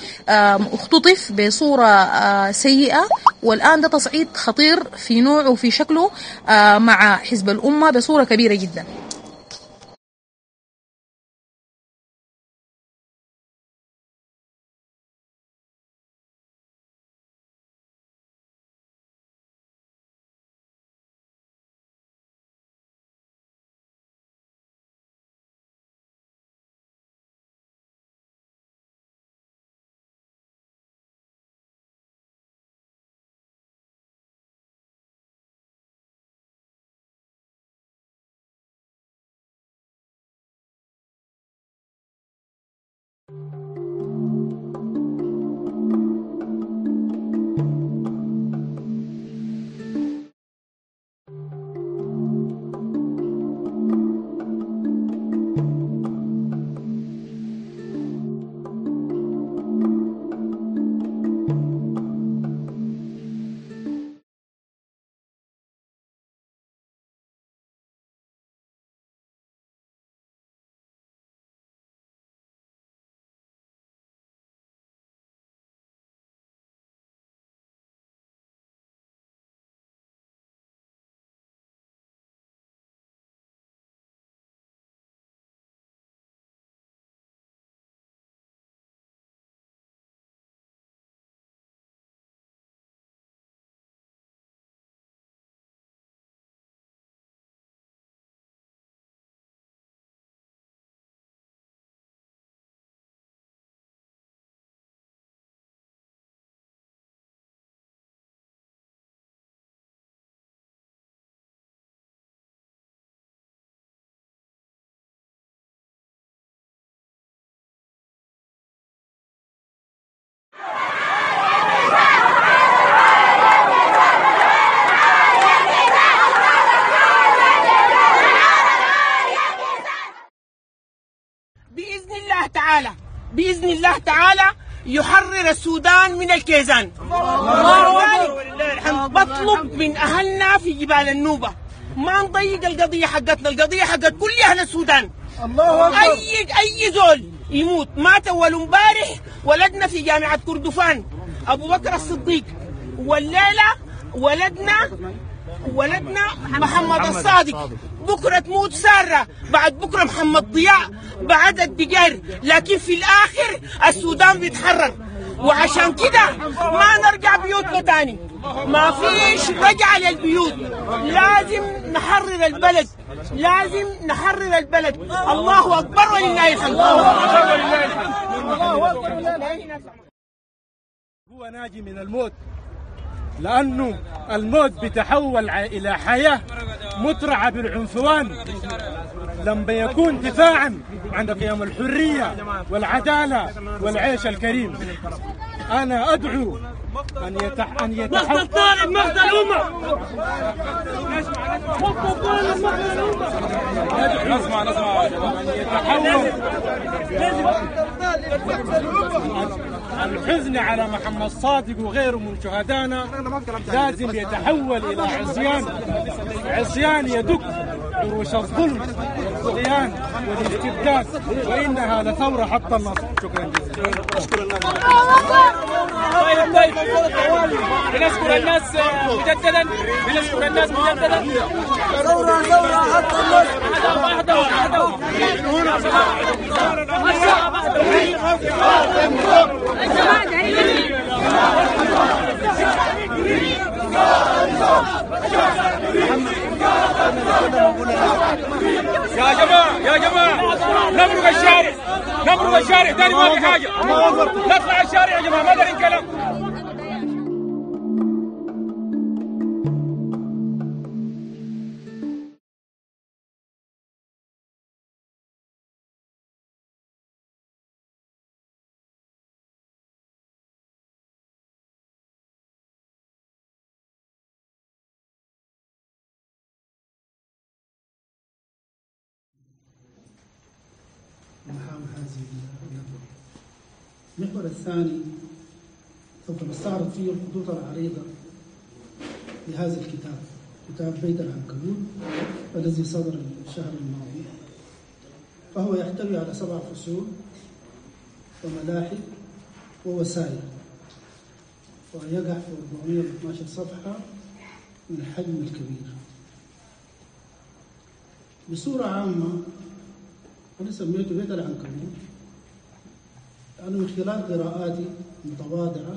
اختطف بصورة سيئة. والآن ده تصعيد خطير في نوعه وفي شكله مع حزب الأمة بصورة كبيرة جدا. بإذن الله تعالى يحرر السودان من الكيزان. بطلب من أهلنا في جبال النوبة. ما نضيق القضية حقتنا القضية حقت كل أهل السودان. الله اي أي زول يموت مات أول امبارح ولدنا في جامعة كردفان. أبو بكر الصديق. والليلة ولدنا ولدنا محمد الصادق. بكرة تموت سارة بعد بكرة محمد ضياء بعد الدقير لكن في الآخر السودان بيتحرر. وعشان كده ما نرجع بيوتنا تاني. ما فيش رجعة للبيوت. لازم نحرر البلد. لازم نحرر البلد. الله أكبر ولله الحمد. الله أكبر ولله الحمد. هو ناجي من الموت. لأنه الموت بيتحول إلى حياة. مترعة بالعنفوان. لما يكون دفاعا عن قيم الحرية والعدالة والعيش الكريم. أنا أدعو أن يتح أن يتحول مقتل طالب مقتل أمة. مقتل طالب مقتل أمة. نسمع نسمع. أن يتحول الحزن على محمد صادق وغيره من شهدائنا لازم يتحول إلى عصيان. عصيان يدك عروش الظلم والطغيان والاستبداد وإنها لثورة حتى النصر. شكرا جزيلا. الناس طيب طيب بنشكر الناس مجددا بنشكر الناس مجددا ثورة ثورة حتى النصر وحده وحده يا جماعة يا جماعة نمرق الشارع نمرق الشارع تاني ما في حاجة. نطلع الشارع يا جماعة ما دارين كلام هذه المحور الثاني سوف نستعرض فيه الخطوط العريضة لهذا الكتاب كتاب بيت العنكبوت الذي صدر الشهر الماضي. فهو يحتوي على سبع فصول وملاحق ووسائل ويقع في 412 صفحة من الحجم الكبير. بصورة عامة أنا سميته بيت العنكبوت لأنه من خلال قراءاتي متواضعة.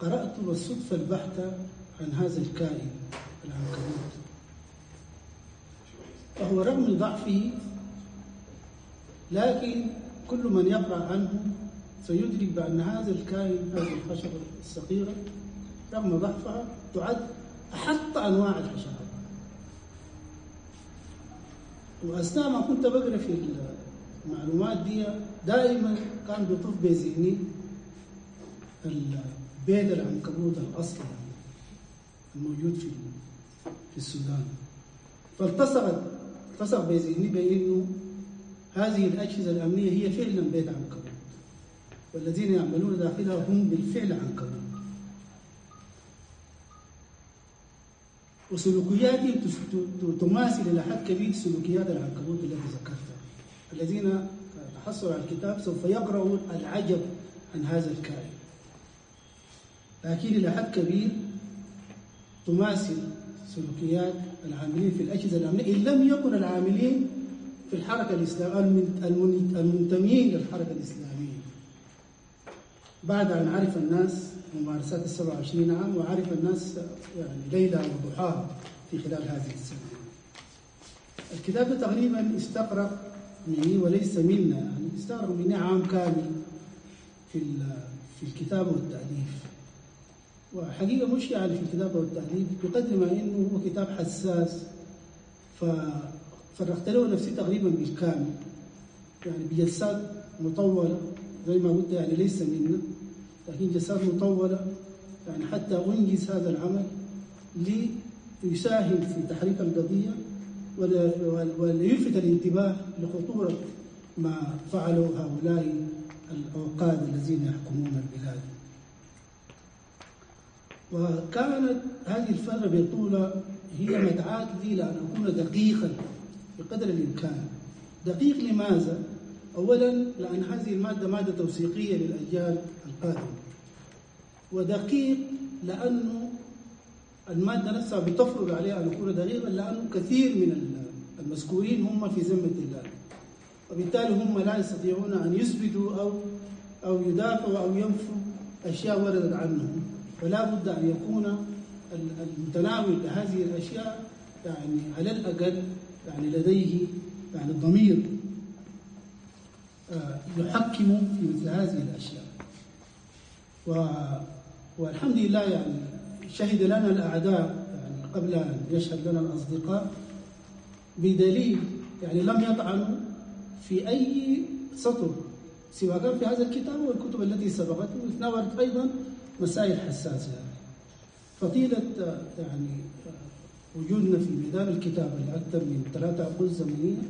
قرأت بالصدفة البحتة عن هذا الكائن العنكبوت. فهو رغم ضعفه لكن كل من يقرأ عنه سيدرك بأن هذا الكائن هذه الحشرة الصغيرة رغم ضعفها تعد أحط أنواع الحشرات. وأثناء ما كنت بقرأ في المعلومات دي دائما كان بيطوف بذهني البيت العنكبوت الاصلي الموجود في في السودان. فالتصقت التصق بذهني بإنه هذه الأجهزة الأمنية هي فعلا بيت عنكبوت والذين يعملون داخلها هم بالفعل عنكبوت وسلوكياتهم تماثل إلى حد كبير سلوكيات العنكبوت التي ذكرتها الذين تحصلوا على الكتاب سوف يقرأوا العجب عن هذا الكائن. لكن إلى حد كبير تماثل سلوكيات العاملين في الأجهزة الأمنية. إن لم يكن العاملين في الحركة الاسلاميه المنتمين للحركة الإسلامية. بعد أن عرف الناس ممارسات ال 27 عام وعرف الناس يعني ليلة وضحاها في خلال هذه السنة. الكتاب تقريبا استغرق مني وليس منا يعني استغرق مني عام كامل في في الكتابة والتأليف. وحقيقة مش يعني في الكتابة والتأليف بقدر ما إنه هو كتاب حساس ففرغت له نفسي تقريبا بالكامل يعني بجلسات مطولة زي ما قلت يعني ليس منا لكن جلسات مطولة يعني حتى أنجز هذا العمل ليساهم في تحريك القضية وليلفت الانتباه لخطورة ما فعله هؤلاء الأوقاد الذين يحكمون البلاد وكانت هذه الفترة بطولة هي مدعاة لي لأن أكون دقيقا بقدر الإمكان دقيق لماذا؟ أولا لأن هذه المادة مادة توثيقية للأجيال القادمة. ودقيق لأنه المادة نفسها بتفرض عليها أن أكون دقيقا لأنه كثير من المذكورين هم في ذمة الله. وبالتالي هم لا يستطيعون أن يثبتوا أو أو يدافعوا أو ينفوا أشياء وردت عنهم. فلا بد أن يكون المتناول لهذه الأشياء يعني على الأقل يعني لديه يعني ضمير يحكم في مثل هذه الأشياء و والحمد لله يعني شهد لنا الأعداء يعني قبل أن يشهد لنا الأصدقاء بدليل يعني لم يطعنوا في أي سطر سواء كان في هذا الكتاب والكتب التي سبقته وتناولت أيضا مسائل حساسة يعني. فطيلة يعني وجودنا في ميدان الكتابة لأكثر من ثلاثة عقود زمنية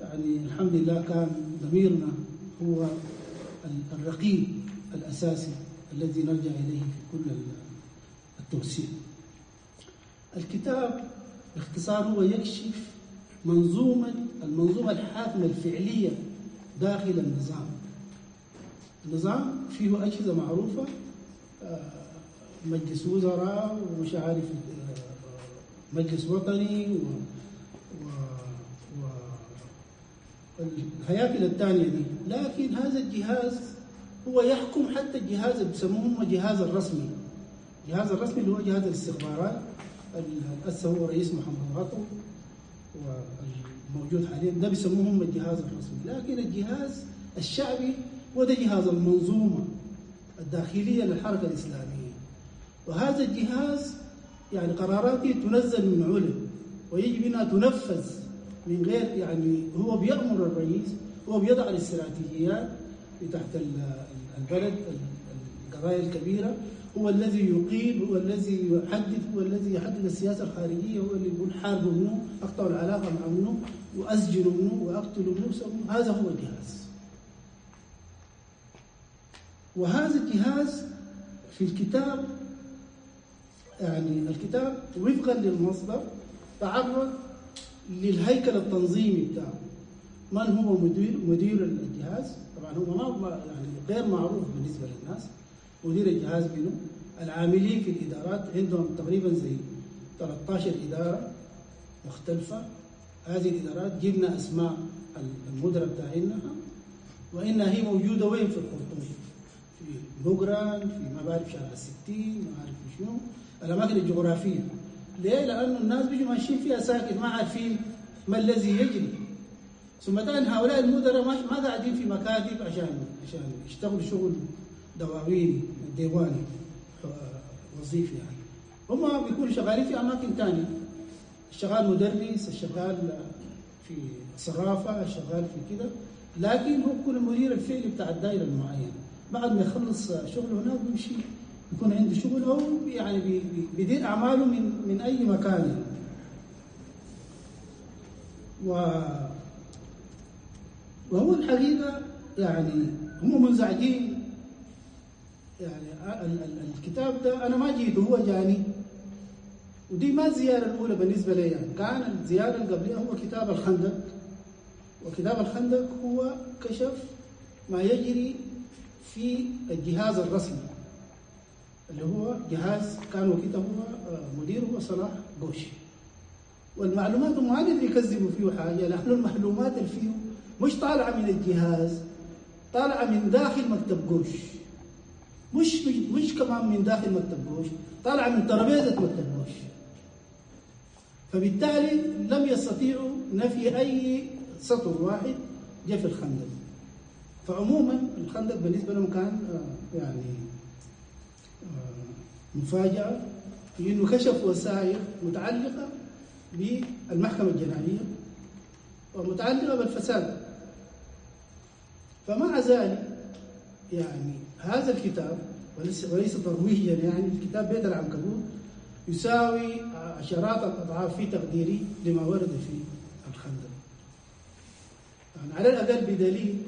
يعني الحمد لله كان ضميرنا هو الرقيب الأساسي الذي نرجع إليه في كل التوسيع. الكتاب باختصار هو يكشف منظومة المنظومة الحاكمة الفعلية داخل النظام. النظام فيه أجهزة معروفة آه، مجلس وزراء ومش عارف آه، مجلس وطني و, و... و... الهياكل الثانية دي. لكن هذا الجهاز هو يحكم حتى الجهاز اللي بيسموه الجهاز الرسمي. الجهاز الرسمي اللي هو جهاز الاستخبارات اللي هو رئيس محمد غطو والموجود حاليا. ده بيسموهم الجهاز الرسمي. لكن الجهاز الشعبي هو ده جهاز المنظومة الداخلية للحركة الإسلامية. وهذا الجهاز يعني قراراته تنزل من علم ويجب إنها تنفذ من غير يعني هو بيأمر الرئيس هو بيضع الاستراتيجيات تحت البلد القضايا الكبيرة. هو الذي يقيم هو الذي يحدد هو الذي يحدد السياسة الخارجية هو اللي يقول حاربوا منه أقطعوا العلاقة مع منه وأسجنوا منه وأقتلوا منه. هذا هو الجهاز. وهذا الجهاز في الكتاب يعني الكتاب وفقا للمصدر تعرض للهيكل التنظيمي بتاعه. من هو مدير مدير الجهاز؟ طبعا هو ما يعني غير معروف بالنسبة للناس. مدير الجهاز منه العاملين في الإدارات عندهم تقريبا زي 13 إدارة مختلفة. هذه الإدارات جبنا أسماء المدراء بتاعينها وانها هي موجودة وين؟ في الخرطوم. في بوغران في ما بعرف شارع الستين ما عارف شنو. الأماكن الجغرافية. ليه؟ لأنه الناس بيجوا ماشيين فيها ساكت ما عارفين ما الذي يجري. ثم ثاني هؤلاء المدراء ما قاعدين في مكاتب عشان عشان يشتغلوا شغل دواويني ديواني وظيفي يعني. هم بيكونوا شغالين في أماكن ثانية الشغال مدرس الشغال في صرافة الشغال في كده. لكن هو كل المدير الفعلي بتاع الدائرة المعينة. بعد ما يخلص شغله هناك بيمشي يكون عنده شغل أو يعني بيدير أعماله من من أي مكان. و وهو الحقيقة يعني هم منزعجين. يعني الكتاب ده أنا ما جيته هو جاني. ودي ما الزيارة الأولى بالنسبة لي. يعني كان الزيارة القبلية هو كتاب الخندق. وكتاب الخندق هو كشف ما يجري في الجهاز الرسمي. اللي هو جهاز كان وقتها هو آه، مدير هو صلاح بوشي والمعلومات ما قدروا يكذبوا فيه حاجة لأنه المعلومات اللي فيه مش طالعة من الجهاز طالعة من داخل مكتب جوش. مش مش كمان من داخل مكتب جوش طالعة من ترابيزة مكتب جوش. فبالتالي لم يستطيعوا نفي أي سطر واحد جاء في الخندق. فعموما الخندق بالنسبة لهم كان آه، يعني مفاجأة أنه كشف وسائل متعلقة بالمحكمة الجنائية ومتعلقة بالفساد. فمع ذلك يعني هذا الكتاب وليس وليس ترويجا يعني الكتاب بيت العنكبوت يساوي عشرات الأضعاف في تقديري لما ورد في الخندق. يعني على الأقل بدليل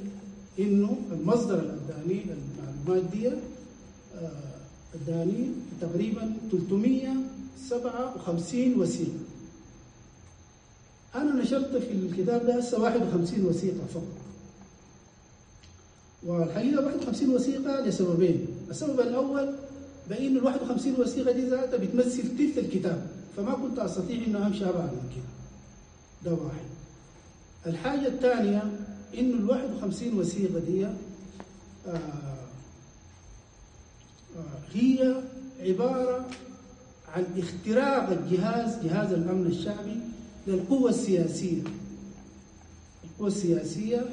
إنه المصدر اللي اداني المعلومات دي اداني تقريبا 357 وثيقة. أنا نشرت في الكتاب ده هسه 51 وثيقة فقط. والحقيقة 51 وثيقة لسببين. السبب الأول بأن ال 51 وثيقة دي ذاتها بتمثل تلت الكتاب فما كنت أستطيع أن أمشي أبعد من كده. ده واحد. الحاجة الثانية إنه ال 51 وثيقة دي آه هي عبارة عن اختراق الجهاز جهاز الأمن الشعبي للقوة السياسية. القوة السياسية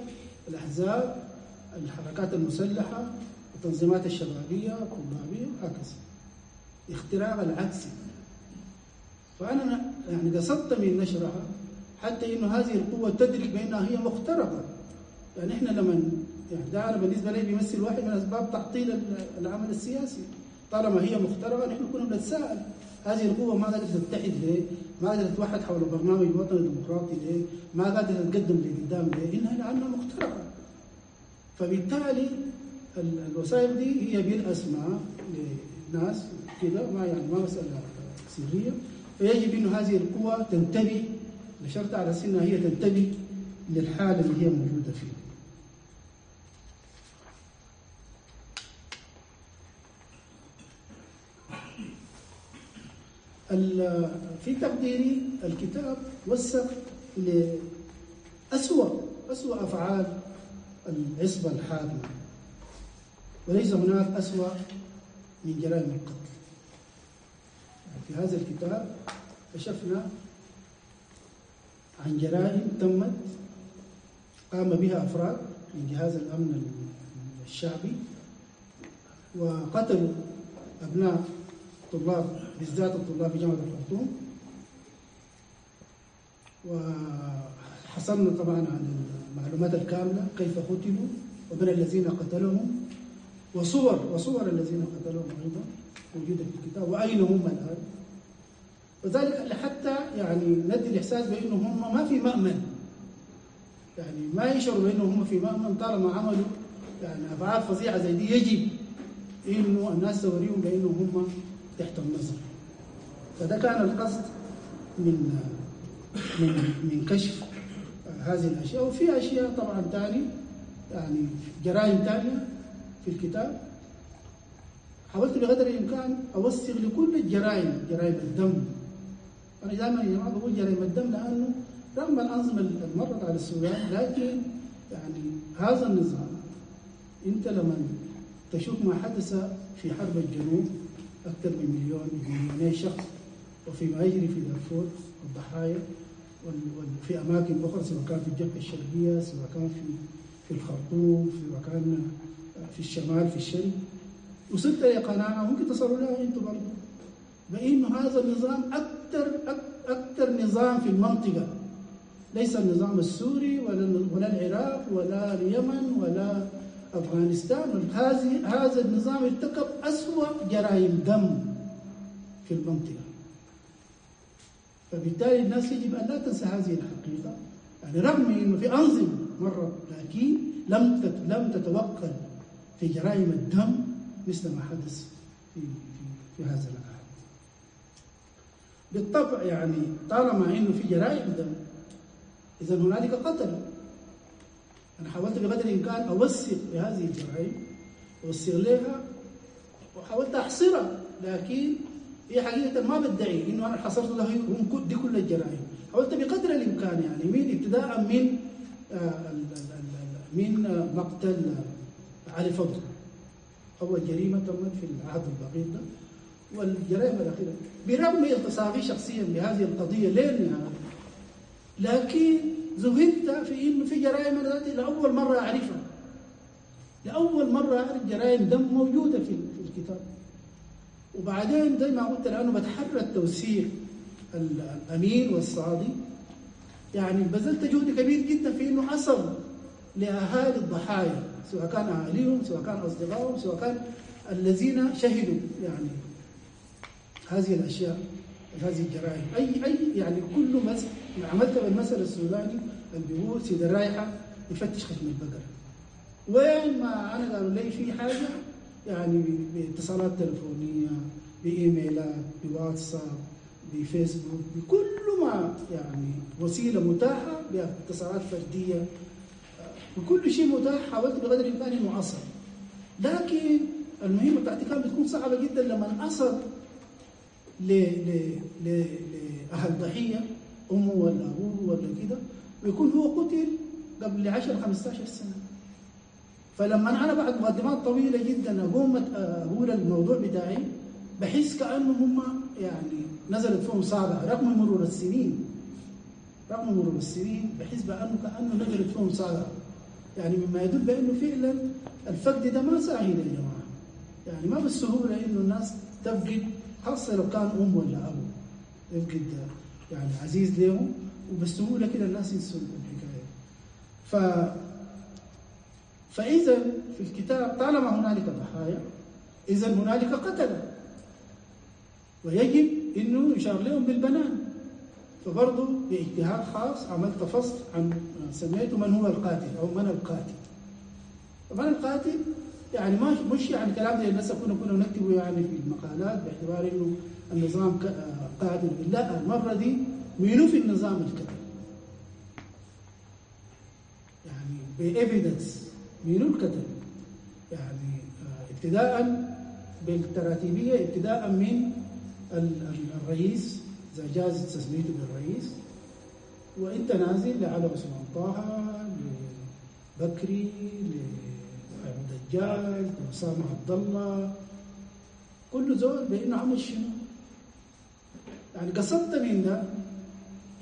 الأحزاب الحركات المسلحة التنظيمات الشبابية الطلابية وهكذا اختراق العكسي. فأنا يعني قصدت من نشرها حتى إنه هذه القوة تدرك بأنها هي مخترقة. يعني إحنا لما ده أنا بالنسبة لي بيمثل واحد من أسباب تعطيل العمل السياسي طالما هي مخترقة نحن كنا بنتساءل هذه القوة ما قادرة تتحد ليه؟ ما قادرة تتوحد حول برنامج وطني ديمقراطي ليه؟ ما قادرة تقدم لقدام ليه؟ إنها لأنها مخترقة فبالتالي الوسائل دي هي بالأسماء لناس كده ما يعني ما مسألة سرية فيجب إنه هذه القوى تنتبه بشرط على سنها هي تنتبه للحالة اللي هي موجودة فيها في تقديري الكتاب وثق لأسوأ أسوأ أفعال العصبة الحاكمة وليس هناك أسوأ من جرائم القتل. في هذا الكتاب كشفنا عن جرائم تمت قام بها أفراد من جهاز الأمن الشعبي وقتلوا أبناء طلاب بالذات الطلاب في جامعة الخرطوم. وحصلنا طبعا عن المعلومات الكاملة كيف قتلوا ومن الذين قتلهم وصور وصور الذين قتلهم أيضا موجودة في الكتاب وأين هم الآن. وذلك حتى يعني ندي الإحساس بأنهم هم ما في مأمن. يعني ما يشعروا بأنهم هم في مأمن طالما عملوا يعني أفعال فظيعة زي دي يجب إنه الناس توريهم بأنهم هم تحت النظر. فده كان القصد من من من كشف هذه الأشياء. وفي أشياء طبعا ثاني يعني جرائم ثانية في الكتاب. حاولت بقدر الإمكان أوثق لكل الجرائم جرائم الدم. أنا دائما يا جماعة بقول جرائم الدم لأنه رغم الانظمه اللي مرت على السودان لكن يعني هذا النظام أنت لما تشوف ما حدث في حرب الجنوب أكثر من مليون مليوني شخص وفيما يجري في دارفور الضحايا وفي أماكن أخرى سواء كان في الجبهة الشرقية سواء كان في في الخرطوم سواء كان في الشمال في الشرق. وصلت لقناعه ممكن تصلوا لها أنتم برضه بإنه هذا النظام أكثر أكثر نظام في المنطقة. ليس النظام السوري ولا ولا العراق ولا اليمن ولا افغانستان هذه هذا النظام ارتكب أسوأ جرائم دم في المنطقة فبالتالي الناس يجب أن لا تنسى هذه الحقيقة يعني رغم إنه في أنظمة مرت لكن لم لم تتوكل في جرائم الدم مثل ما حدث في في, في هذا العهد. بالطبع يعني طالما إنه في جرائم دم اذا هنالك قتل. أنا حاولت بقدر الامكان أوثق بهذه الجرائم أوثق لها وحاولت أحصرها لكن هي حقيقة ما بدعي إنه أنا حصرت له هم دي كل الجرائم. حاولت بقدر الإمكان يعني من ابتداء من آه من آه مقتل علي فضل. أول جريمة تمت في العهد البغيض ده. والجرائم الأخيرة برغم التصاقي شخصيا بهذه القضية لين لكن زهدت في إنه في جرائم ذاتي لأول مرة أعرفها. لأول مرة أعرف جرائم دم موجودة في الكتاب. وبعدين زي ما قلت لأنه بتحرى التوثيق الأمين والصادق. يعني بذلت جهد كبير جدا في إنه أصل لأهالي الضحايا سواء كان اهاليهم سواء كان أصدقائهم سواء كان الذين شهدوا. يعني هذه الأشياء. هذه الجرائم. أي أي يعني كل مس عملت بالمثل السوداني اللي بيقول سيد الرايحه يفتش ختم البقرة. وين ما أنا قالوا لي في حاجة يعني باتصالات تلفونية بإيميلات بواتساب بفيسبوك بكل ما يعني وسيلة متاحة باتصالات فردية بكل شيء متاح حاولت بقدر الإمكان إنه أصل. لكن المهمة بتاعتي كانت بتكون صعبة جدا لما أصل ل ل ل لأهل ضحية أمه ولا أبوه ولا كده ويكون هو قتل قبل 10 15 سنة. فلما أنا بعد مقدمات طويلة جدا أقوم أقول الموضوع بتاعي بحس كأنه هم يعني نزلت فيهم صعبة رغم مرور السنين رغم مرور السنين بحس بأنه كأنه نزلت فيهم صعبة يعني مما يدل بأنه فعلا الفقد ده ما سهل يا جماعة. يعني ما بالسهولة إنه الناس تفقد خاصة لو كان أم ولا أبو يفقد يعني عزيز لهم وبالسهولة كده الناس ينسوا الحكاية. ف فإذا في الكتاب طالما هنالك ضحايا إذا هنالك قتلة ويجب إنه يشار لهم بالبنان. فبرضه باجتهاد خاص عملت فصل عن سميته من هو القاتل أو من القاتل. طبعا القاتل يعني ما مش يعني كلام زي الناس كنا كنا نكتبه يعني في المقالات باعتبار إنه النظام قاتل لا المرة دي مينو في النظام القتل يعني ب evidence مينو القتل يعني ابتداء بالتراتيبية ابتداء من الرئيس إذا جاز تسميته بالرئيس. وإنت نازل لعلي عثمان طه لبكري دجال أسامة عبد الله. كل زول بأنه عمل شنو؟ يعني قصدت من ده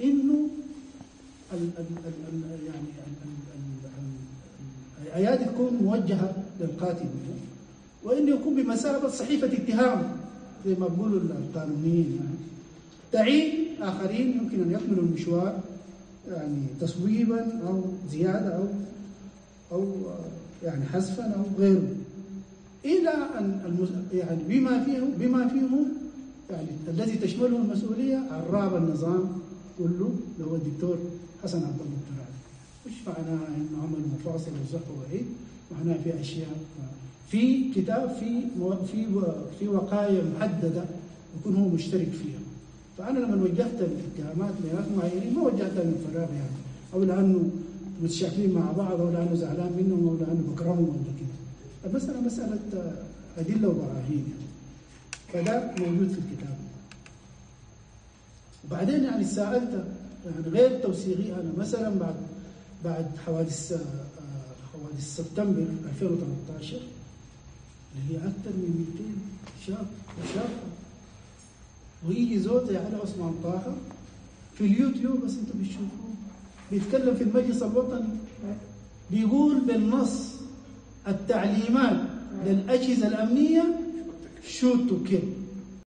إنه ال ال ال ال يعني الأيادي تكون موجهة للقاتل. وإنه يكون بمثابة صحيفة اتهام زي ما بيقولوا القانونيين. يعني تعين آخرين يمكن أن يكملوا المشوار يعني تصويبا أو زيادة أو أو يعني حذفا أو غيره. أن المز... يعني بما فيه بما فيهم يعني الذي تشمله المسؤولية عراب النظام كله اللي هو الدكتور حسن عبد الله الترابي مش معناه إنه عمل مفاصل وصح وعيد؟ معناه في أشياء في كتاب في في في وقاية محددة يكون هو مشترك فيها. فأنا لما وجهت الاتهامات لناس معينين ما وجهتها من فراغ يعني. أو لأنه متشاكلين مع بعض أو لأنه زعلان منهم أو لأنه بكرههم ولا كده. المسألة مسألة أدلة وبراهين. يعني فده موجود في الكتاب. وبعدين يعني سألت يعني غير توثيقي أنا مثلا بعد بعد حوادث حوادث سبتمبر 2013 اللي هي أكثر من 200 شاب وشابة. ويجي زول زي علي عثمان طه في اليوتيوب بس أنتم بتشوفوه بيتكلم في المجلس الوطني بيقول بالنص التعليمات للأجهزة الأمنية شوت. تو كيل